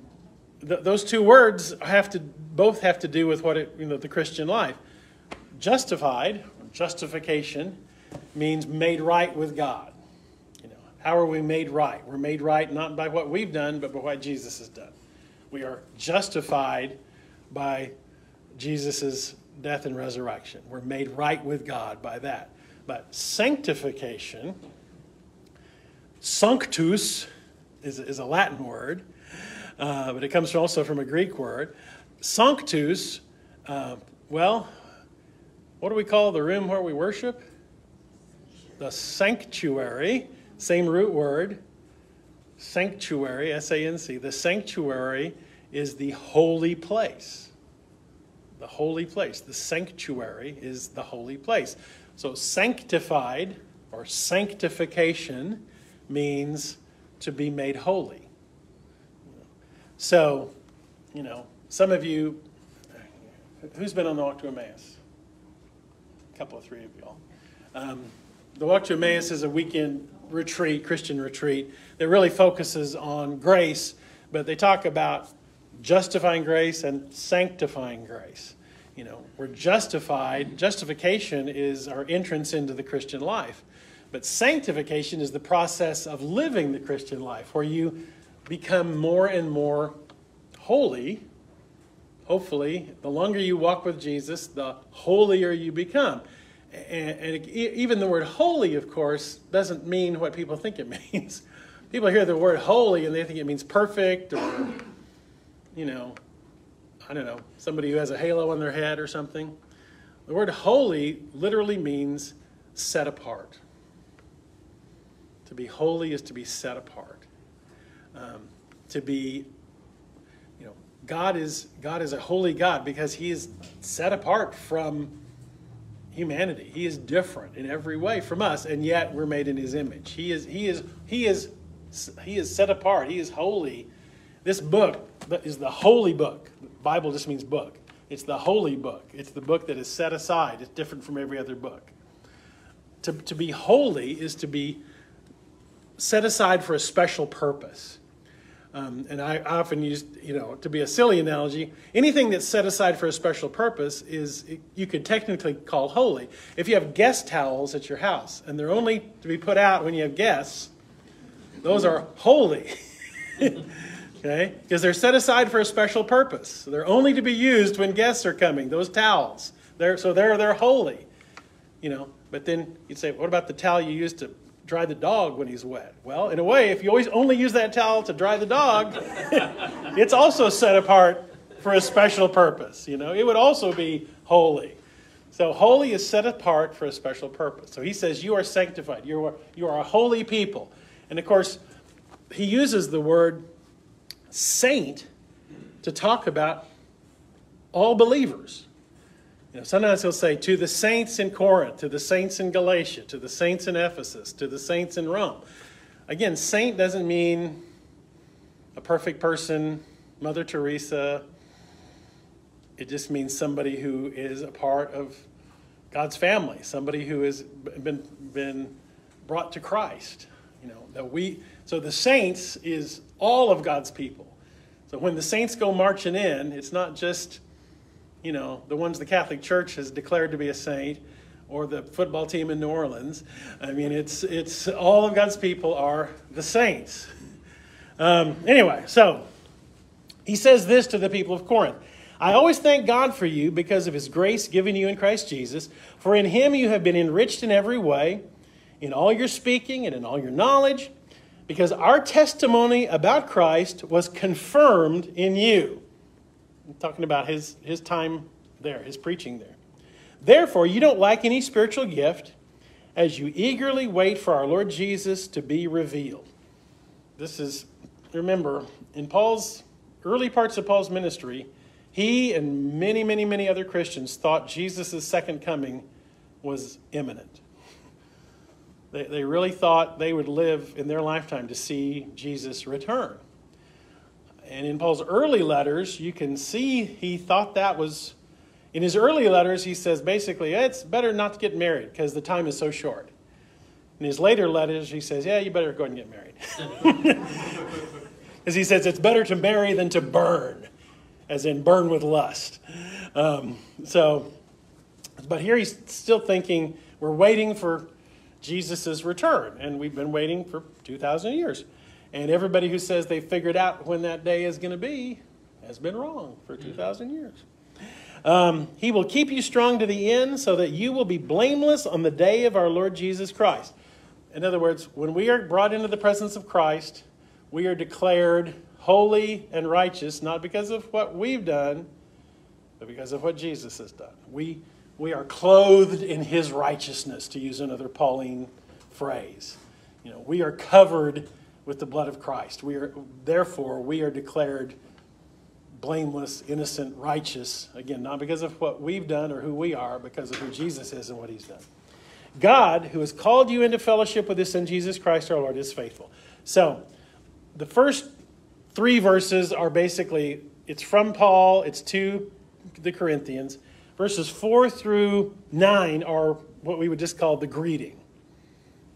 th- those two words have to both have to do with what it you know the Christian life. Justified, justification, means made right with God. How are we made right? We're made right not by what we've done, but by what Jesus has done. We are justified by Jesus' death and resurrection. We're made right with God by that. But sanctification, sanctus, is, is a Latin word, uh, but it comes also from a Greek word. Sanctus, uh, well, what do we call the room where we worship? The sanctuary, same root word. Sanctuary, S A N C. The sanctuary is the holy place. The holy place. The sanctuary is the holy place. So, sanctified or sanctification means to be made holy. So, you know, some of you, who's been on the walk to Emmaus? A couple of three of y'all. Um, the walk to Emmaus is a weekend retreat, Christian retreat, that really focuses on grace, but they talk about justifying grace and sanctifying grace. You know, we're justified. Justification is our entrance into the Christian life. But sanctification is the process of living the Christian life where you become more and more holy. Hopefully, the longer you walk with Jesus, the holier you become. And, and even the word holy, of course, doesn't mean what people think it means. People hear the word holy and they think it means perfect or, you know, I don't know, somebody who has a halo on their head or something. The word holy literally means set apart. To be holy is to be set apart. Um, to be, you know, God is God is a holy God because He is set apart from humanity. He is different in every way from us, and yet we're made in His image. He is He is He is He is set apart. He is holy. This book is the holy book. The Bible just means book. It's the holy book. It's the book that is set aside. It's different from every other book. To, to be holy is to be set aside for a special purpose. Um, and I often use, you know, to be a silly analogy, anything that's set aside for a special purpose is, you could technically call holy. If you have guest towels at your house and they're only to be put out when you have guests, those are holy. okay? Because they're set aside for a special purpose. So they're only to be used when guests are coming, those towels. They're, so they're, they're holy. You know, but then you'd say, what about the towel you used to dry the dog when he's wet. Well, in a way, if you always only use that towel to dry the dog, it's also set apart for a special purpose. You know, it would also be holy. So holy is set apart for a special purpose. So he says, You are sanctified. You are, you are a holy people. And of course, he uses the word saint to talk about all believers. You know, sometimes he'll say, to the saints in Corinth, to the saints in Galatia, to the saints in Ephesus, to the saints in Rome. Again, saint doesn't mean a perfect person, Mother Teresa. It just means somebody who is a part of God's family, somebody who has been, been brought to Christ. You know, that we, so the saints is all of God's people. So when the saints go marching in, it's not just you know, the ones the Catholic Church has declared to be a saint, or the football team in New Orleans. I mean, it's, it's all of God's people are the saints. Um, anyway, so he says this to the people of Corinth I always thank God for you because of his grace given you in Christ Jesus, for in him you have been enriched in every way, in all your speaking and in all your knowledge, because our testimony about Christ was confirmed in you talking about his, his time there, his preaching there. Therefore, you don't lack any spiritual gift as you eagerly wait for our Lord Jesus to be revealed. This is, remember, in Paul's early parts of Paul's ministry, he and many, many, many other Christians thought Jesus' second coming was imminent. They, they really thought they would live in their lifetime to see Jesus return. And in Paul's early letters, you can see he thought that was, in his early letters, he says basically, it's better not to get married because the time is so short. In his later letters, he says, yeah, you better go ahead and get married. Because he says it's better to marry than to burn, as in burn with lust. Um, so, but here he's still thinking, we're waiting for Jesus' return, and we've been waiting for 2,000 years. And everybody who says they figured out when that day is going to be has been wrong for 2,000 years. Um, he will keep you strong to the end so that you will be blameless on the day of our Lord Jesus Christ. In other words, when we are brought into the presence of Christ, we are declared holy and righteous, not because of what we've done, but because of what Jesus has done. We, we are clothed in his righteousness, to use another Pauline phrase. You know, we are covered with the blood of Christ. We are, therefore, we are declared blameless, innocent, righteous, again, not because of what we've done or who we are, because of who Jesus is and what he's done. God, who has called you into fellowship with his son Jesus Christ our Lord, is faithful. So, the first three verses are basically it's from Paul, it's to the Corinthians. Verses 4 through 9 are what we would just call the greeting.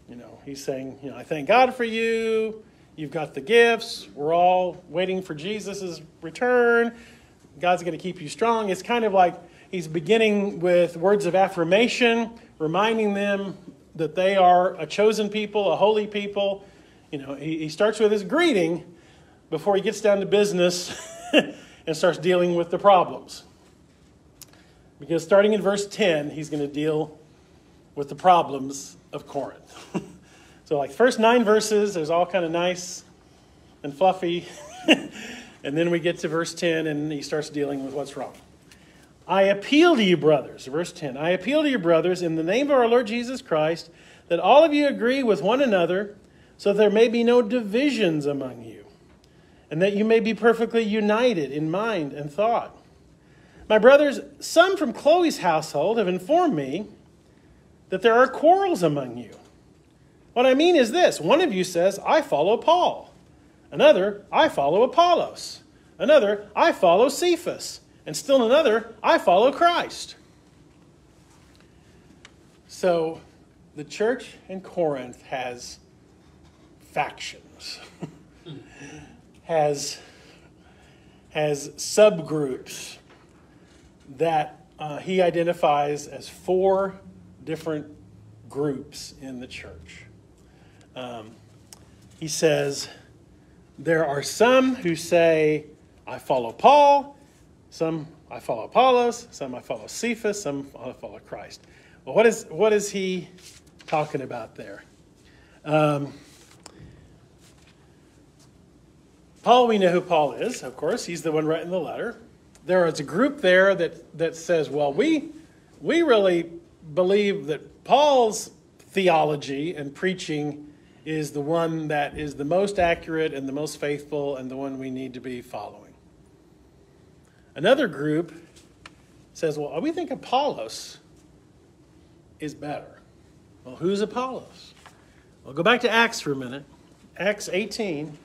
You know, he's saying, you know, I thank God for you. You've got the gifts. We're all waiting for Jesus' return. God's going to keep you strong. It's kind of like he's beginning with words of affirmation, reminding them that they are a chosen people, a holy people. You know, he, he starts with his greeting before he gets down to business and starts dealing with the problems. Because starting in verse 10, he's going to deal with the problems of Corinth. So, like, first nine verses, there's all kind of nice and fluffy. and then we get to verse 10, and he starts dealing with what's wrong. I appeal to you, brothers, verse 10. I appeal to you, brothers, in the name of our Lord Jesus Christ, that all of you agree with one another, so there may be no divisions among you, and that you may be perfectly united in mind and thought. My brothers, some from Chloe's household have informed me that there are quarrels among you. What I mean is this one of you says, I follow Paul. Another, I follow Apollos. Another, I follow Cephas. And still another, I follow Christ. So the church in Corinth has factions, has, has subgroups that uh, he identifies as four different groups in the church. Um, he says, There are some who say, I follow Paul, some I follow Apollos, some I follow Cephas, some I follow Christ. Well, what is, what is he talking about there? Um, Paul, we know who Paul is, of course. He's the one writing the letter. There is a group there that, that says, well, we, we really believe that Paul's theology and preaching is the one that is the most accurate and the most faithful and the one we need to be following. Another group says, well, we think Apollos is better. Well, who's Apollos? Well, go back to Acts for a minute. Acts 18.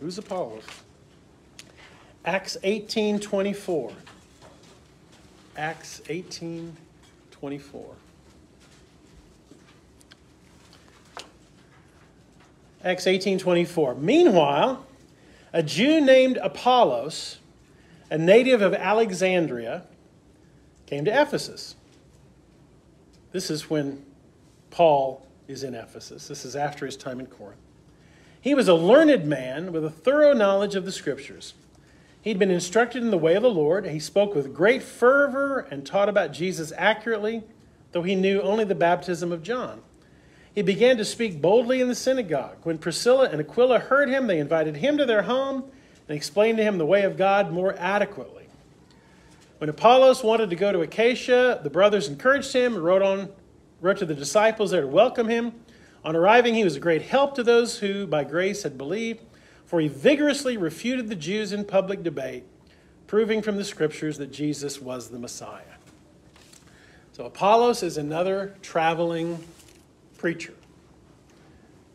Who's Apollos? Acts 18 24. Acts 18 24. Acts 18:24. Meanwhile, a Jew named Apollos, a native of Alexandria, came to Ephesus. This is when Paul is in Ephesus. This is after his time in Corinth. He was a learned man with a thorough knowledge of the scriptures. He'd been instructed in the way of the Lord. He spoke with great fervor and taught about Jesus accurately, though he knew only the baptism of John. He began to speak boldly in the synagogue. When Priscilla and Aquila heard him, they invited him to their home and explained to him the way of God more adequately. When Apollos wanted to go to Achaia, the brothers encouraged him and wrote, on, wrote to the disciples there to welcome him. On arriving, he was a great help to those who, by grace, had believed, for he vigorously refuted the Jews in public debate, proving from the scriptures that Jesus was the Messiah. So, Apollos is another traveling preacher.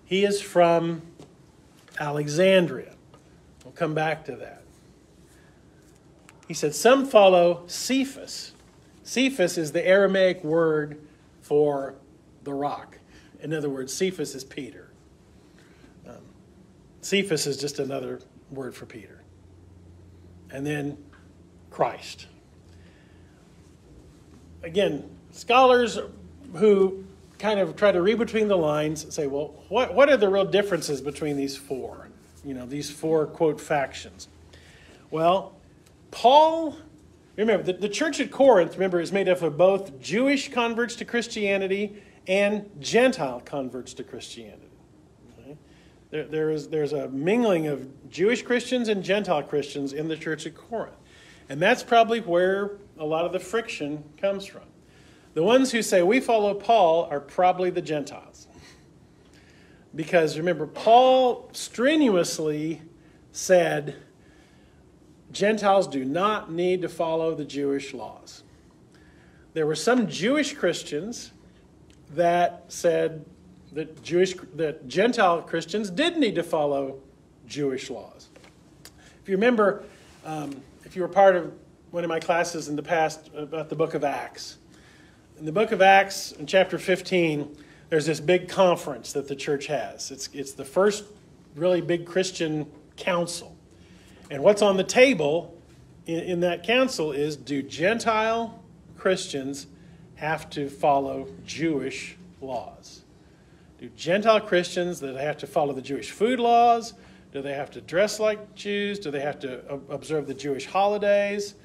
He is from Alexandria. We'll come back to that. He said, Some follow Cephas. Cephas is the Aramaic word for the rock. In other words, Cephas is Peter. Um, Cephas is just another word for Peter. And then Christ. Again, scholars who kind of try to read between the lines say, well, what, what are the real differences between these four? You know, these four, quote, factions. Well, Paul, remember, the, the church at Corinth, remember, is made up of both Jewish converts to Christianity and Gentile converts to Christianity. Okay? There, there is, there's a mingling of Jewish Christians and Gentile Christians in the church at Corinth. And that's probably where a lot of the friction comes from. The ones who say we follow Paul are probably the Gentiles. Because remember, Paul strenuously said Gentiles do not need to follow the Jewish laws. There were some Jewish Christians that said that Jewish that Gentile Christians did need to follow Jewish laws. If you remember, um, if you were part of one of my classes in the past about the book of Acts, in the book of Acts, in chapter 15, there's this big conference that the church has. It's, it's the first really big Christian council. And what's on the table in, in that council is do Gentile Christians have to follow Jewish laws? Do Gentile Christians that have to follow the Jewish food laws? Do they have to dress like Jews? Do they have to observe the Jewish holidays?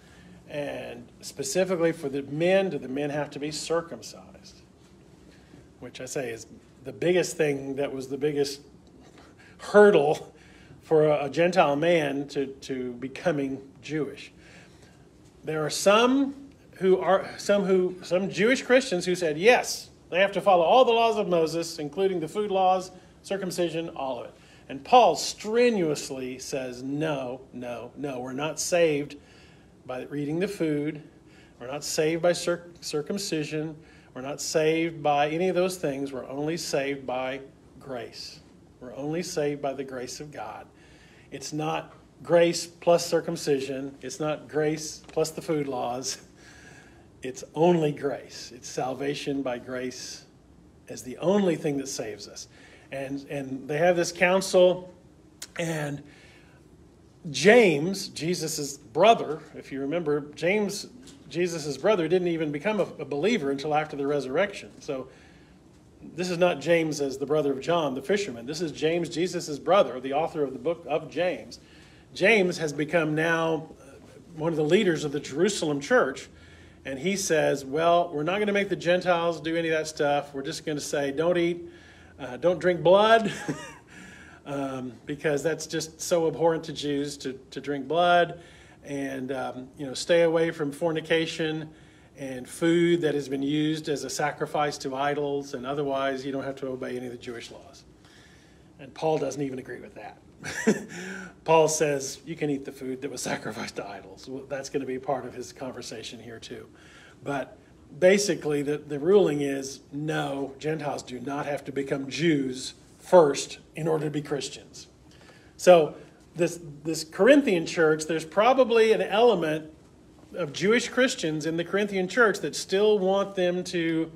And specifically for the men, do the men have to be circumcised? Which I say is the biggest thing that was the biggest hurdle for a, Gentile man to, to becoming Jewish. There are some who are some who some Jewish Christians who said yes, they have to follow all the laws of Moses, including the food laws, circumcision, all of it. And Paul strenuously says, no, no, no, we're not saved by eating the food. We're not saved by circumcision. We're not saved by any of those things. We're only saved by grace. We're only saved by the grace of God. It's not grace plus circumcision, it's not grace plus the food laws. It's only grace. It's salvation by grace as the only thing that saves us. And, and they have this council, and James, Jesus' brother, if you remember, James, Jesus' brother, didn't even become a, a believer until after the resurrection. So this is not James as the brother of John, the fisherman. This is James, Jesus' brother, the author of the book of James. James has become now uh, one of the leaders of the Jerusalem church. And he says, Well, we're not going to make the Gentiles do any of that stuff. We're just going to say, Don't eat, uh, don't drink blood. um, because that's just so abhorrent to Jews to, to drink blood, and um, you know, stay away from fornication and food that has been used as a sacrifice to idols, and otherwise you don't have to obey any of the Jewish laws. And Paul doesn't even agree with that. Paul says you can eat the food that was sacrificed to idols. Well, that's going to be part of his conversation here, too. But basically, the, the ruling is no, Gentiles do not have to become Jews first in order to be Christians. So, this, this Corinthian church, there's probably an element of Jewish Christians in the Corinthian church that still want them to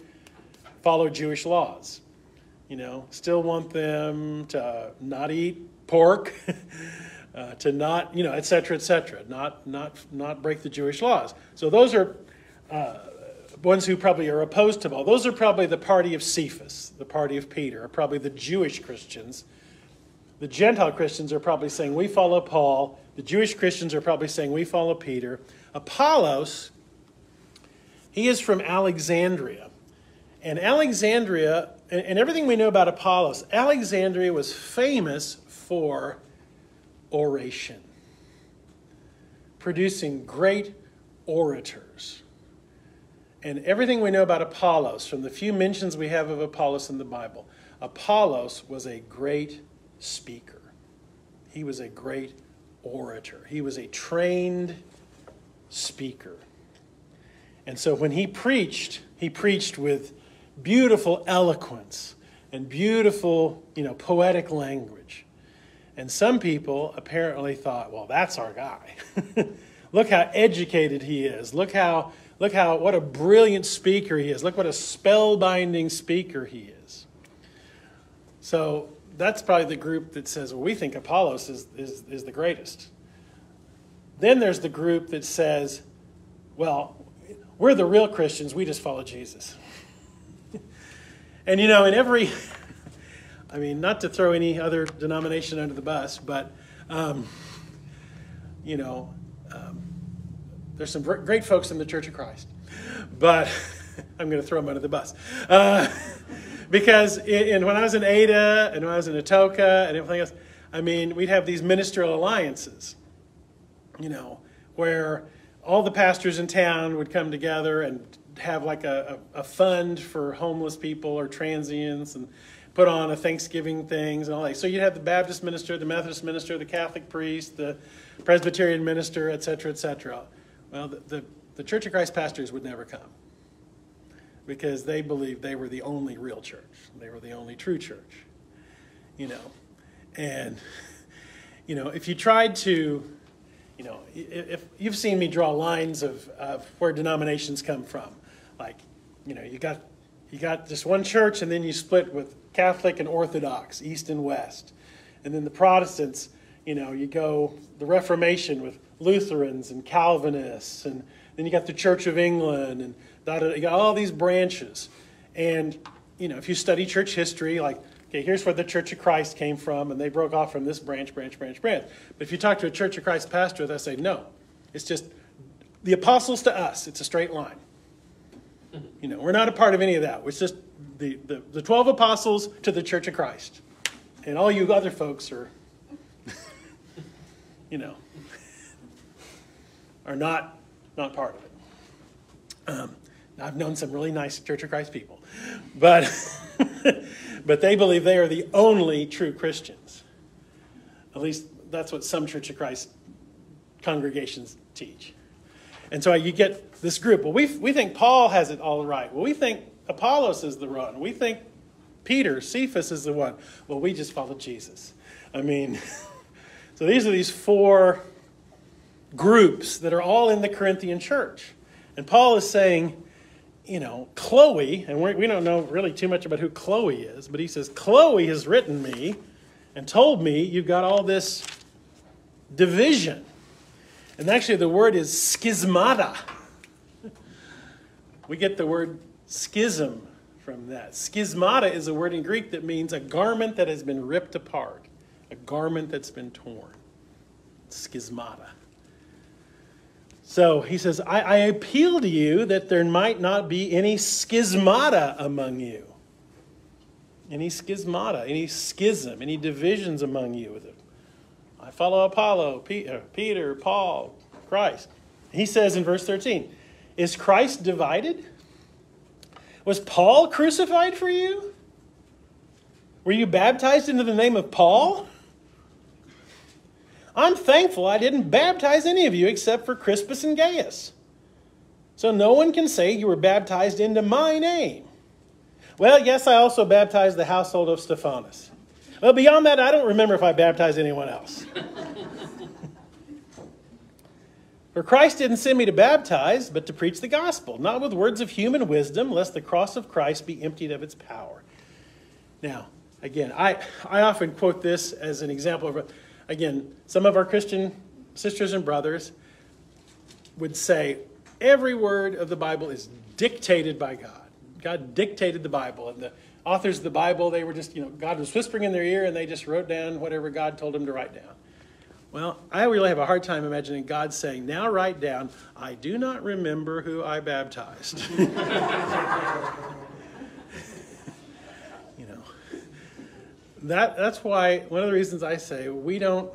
follow Jewish laws. You know, still want them to not eat pork, uh, to not, you know, et cetera, et cetera, not, not, not break the Jewish laws. So those are uh, ones who probably are opposed to Paul. Those are probably the party of Cephas, the party of Peter, are probably the Jewish Christians. The Gentile Christians are probably saying, We follow Paul. The Jewish Christians are probably saying, We follow Peter. Apollos, he is from Alexandria. And Alexandria, and everything we know about Apollos, Alexandria was famous for oration, producing great orators. And everything we know about Apollos, from the few mentions we have of Apollos in the Bible, Apollos was a great speaker. He was a great orator. He was a trained speaker. And so when he preached, he preached with beautiful eloquence and beautiful, you know, poetic language. And some people apparently thought, well, that's our guy. Look how educated he is. Look how Look how, what a brilliant speaker he is. Look what a spellbinding speaker he is. So that's probably the group that says, well, we think Apollos is, is, is the greatest. Then there's the group that says, well, we're the real Christians, we just follow Jesus. and you know, in every, I mean, not to throw any other denomination under the bus, but, um, you know, there's some great folks in the Church of Christ, but I'm going to throw them under the bus. Uh, because in, when I was in Ada and when I was in Atoka and everything else, I mean, we'd have these ministerial alliances, you know, where all the pastors in town would come together and have like a, a, a fund for homeless people or transients and put on a Thanksgiving things and all that. So you'd have the Baptist minister, the Methodist minister, the Catholic priest, the Presbyterian minister, et cetera, et cetera. Well, the, the, the Church of Christ pastors would never come because they believed they were the only real church. They were the only true church, you know. And, you know, if you tried to, you know, if you've seen me draw lines of, of where denominations come from, like, you know, you got you got just one church and then you split with Catholic and Orthodox, East and West. And then the Protestants, you know, you go the Reformation with Lutherans and Calvinists, and then you got the Church of England and you got all these branches. And, you know, if you study church history, like, okay, here's where the Church of Christ came from, and they broke off from this branch, branch, branch, branch. But if you talk to a Church of Christ pastor, they'll say, no, it's just the apostles to us, it's a straight line. You know, we're not a part of any of that. It's just the, the, the 12 apostles to the Church of Christ. And all you other folks are, you know, are not, not part of it. Um, I've known some really nice Church of Christ people, but, but they believe they are the only true Christians. At least that's what some Church of Christ congregations teach. And so you get this group. Well, we, we think Paul has it all right. Well, we think Apollos is the one. We think Peter, Cephas is the one. Well, we just follow Jesus. I mean, so these are these four groups that are all in the Corinthian church. And Paul is saying, you know, Chloe, and we don't know really too much about who Chloe is, but he says, Chloe has written me and told me you've got all this division. And actually, the word is schismata. We get the word schism from that. Schismata is a word in Greek that means a garment that has been ripped apart, a garment that's been torn. Schismata. So he says, I, I, appeal to you that there might not be any schismata among you. Any schismata, any schism, any divisions among you. I follow Apollo, Peter, uh, Peter, Paul, Christ. He says in verse 13, Is Christ divided? Was Paul crucified for you? Were you baptized into the name of Paul? I'm thankful I didn't baptize any of you except for Crispus and Gaius. So no one can say you were baptized into my name. Well, yes, I also baptized the household of Stephanas. Well, beyond that, I don't remember if I baptized anyone else. For Christ didn't send me to baptize, but to preach the gospel, not with words of human wisdom, lest the cross of Christ be emptied of its power. Now, again, I, I often quote this as an example of again, some of our Christian sisters and brothers would say every word of the Bible is dictated by God. God dictated the Bible, and the authors of the Bible, they were just, you know, God was whispering in their ear, and they just wrote down whatever God told them to write down. Well, I really have a hard time imagining God saying, Now write down, I do not remember who I baptized. that, that's why one of the reasons I say we don't,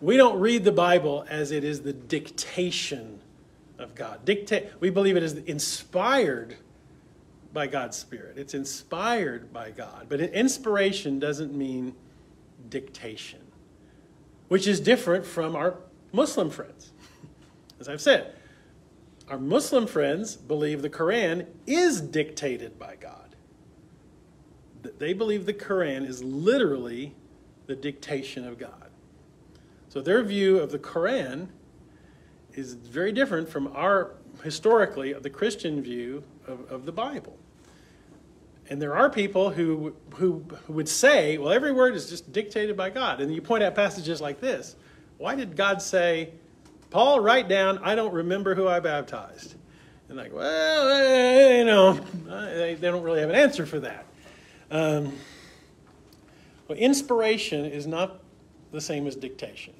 we don't read the Bible as it is the dictation of God. Dictate, we believe it is inspired by God's Spirit. It's inspired by God. But inspiration doesn't mean dictation, which is different from our Muslim friends. As I've said, our Muslim friends believe the Quran is dictated by God they believe the Quran is literally the dictation of God. So their view of the Quran is very different from our, historically, the Christian view of, of the Bible. And there are people who, who, who would say, well, every word is just dictated by God. And you point out passages like this. Why did God say, Paul, write down, I don't remember who I baptized? And like, well, eh, you know, they, they don't really have an answer for that. Um, well, inspiration is not the same as dictation.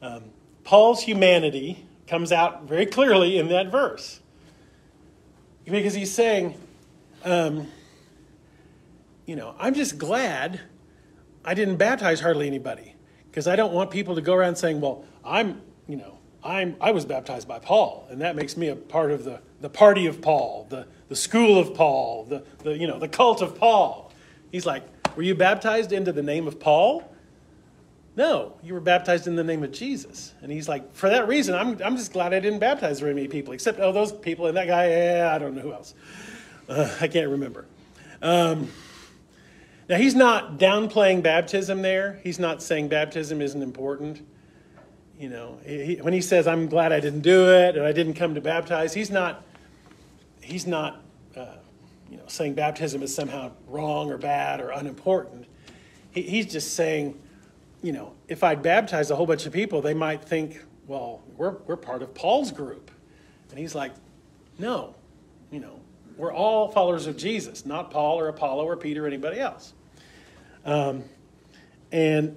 Um, Paul's humanity comes out very clearly in that verse. Because he's saying, um, you know, I'm just glad I didn't baptize hardly anybody because I don't want people to go around saying, well, I'm, you know, I'm, I was baptized by Paul, and that makes me a part of the, the party of Paul, the, the school of Paul, the, the, you know, the cult of Paul. He's like, were you baptized into the name of Paul? No, you were baptized in the name of Jesus. And he's like, for that reason, I'm, I'm just glad I didn't baptize very many people, except, oh, those people and that guy, yeah, I don't know who else. Uh, I can't remember. Um, now, he's not downplaying baptism there. He's not saying baptism isn't important. You know, he, when he says, I'm glad I didn't do it and I didn't come to baptize, he's not, he's not uh, you know, saying baptism is somehow wrong or bad or unimportant. He, he's just saying, you know, if I'd baptized a whole bunch of people, they might think, well, we're, we're part of Paul's group. And he's like, no, you know, we're all followers of Jesus, not Paul or Apollo or Peter or anybody else. Um, and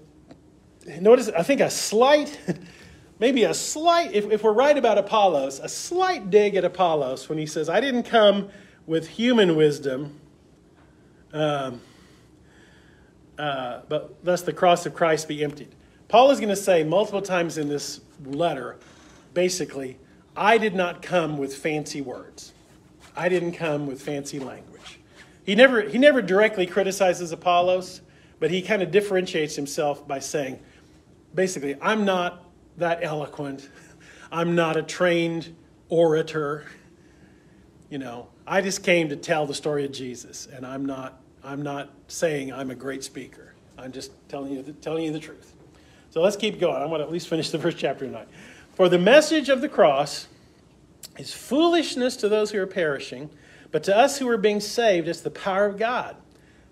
notice, I think a slight, maybe a slight, if, if we're right about Apollos, a slight dig at Apollos when he says, I didn't come with human wisdom, um, uh, but thus the cross of Christ be emptied. Paul is going to say multiple times in this letter, basically, I did not come with fancy words. I didn't come with fancy language. He never, he never directly criticizes Apollos, but he kind of differentiates himself by saying, basically, I'm not that eloquent. I'm not a trained orator. You know, I just came to tell the story of Jesus, and I'm not, I'm not saying I'm a great speaker. I'm just telling you, the, telling you the truth. So let's keep going. I want to at least finish the first chapter tonight. For the message of the cross is foolishness to those who are perishing, but to us who are being saved, it's the power of God.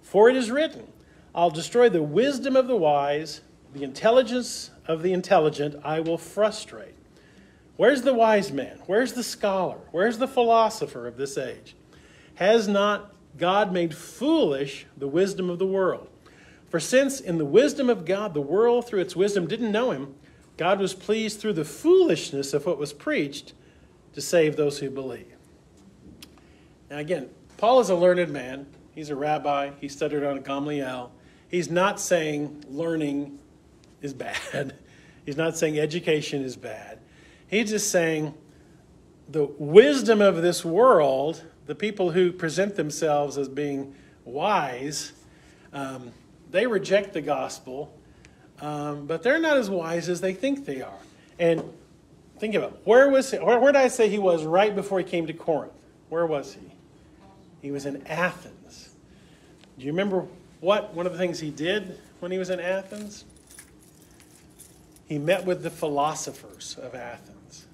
For it is written, I'll destroy the wisdom of the wise, the intelligence of the intelligent I will frustrate. Where's the wise man? Where's the scholar? Where's the philosopher of this age? Has not God made foolish the wisdom of the world? For since in the wisdom of God the world through its wisdom didn't know him, God was pleased through the foolishness of what was preached to save those who believe. Now, again, Paul is a learned man. He's a rabbi. He studied on Gamaliel. He's not saying learning is bad. He's not saying education is bad. He's just saying the wisdom of this world, the people who present themselves as being wise, um, they reject the gospel, um, but they're not as wise as they think they are. And think about it. Where was he, where, where did I say he was right before he came to Corinth? Where was he? He was in Athens. Do you remember what one of the things he did when he was in Athens? He met with the philosophers of Athens.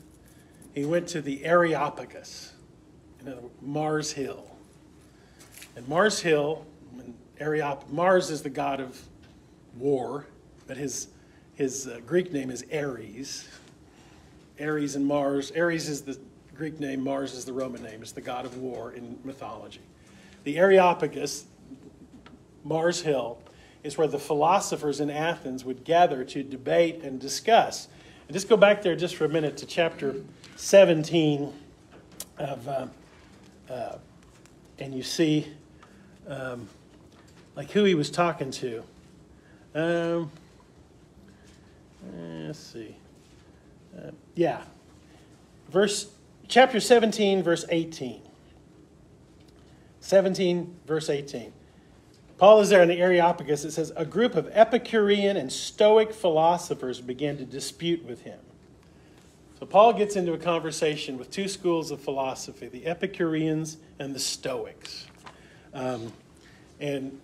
He went to the Areopagus, Mars Hill. And Mars Hill, Areop- Mars is the god of war, but his, his uh, Greek name is Ares. Ares and Mars. Ares is the Greek name, Mars is the Roman name. It's the god of war in mythology. The Areopagus, Mars Hill, is where the philosophers in Athens would gather to debate and discuss. And just go back there just for a minute to chapter 17 of, uh, uh, and you see um, like who he was talking to. Um, let's see. Uh, yeah. Verse, chapter 17, verse 18. 17, verse 18. Paul is there in the Areopagus. It says, A group of Epicurean and Stoic philosophers began to dispute with him. So Paul gets into a conversation with two schools of philosophy the Epicureans and the Stoics. Um, and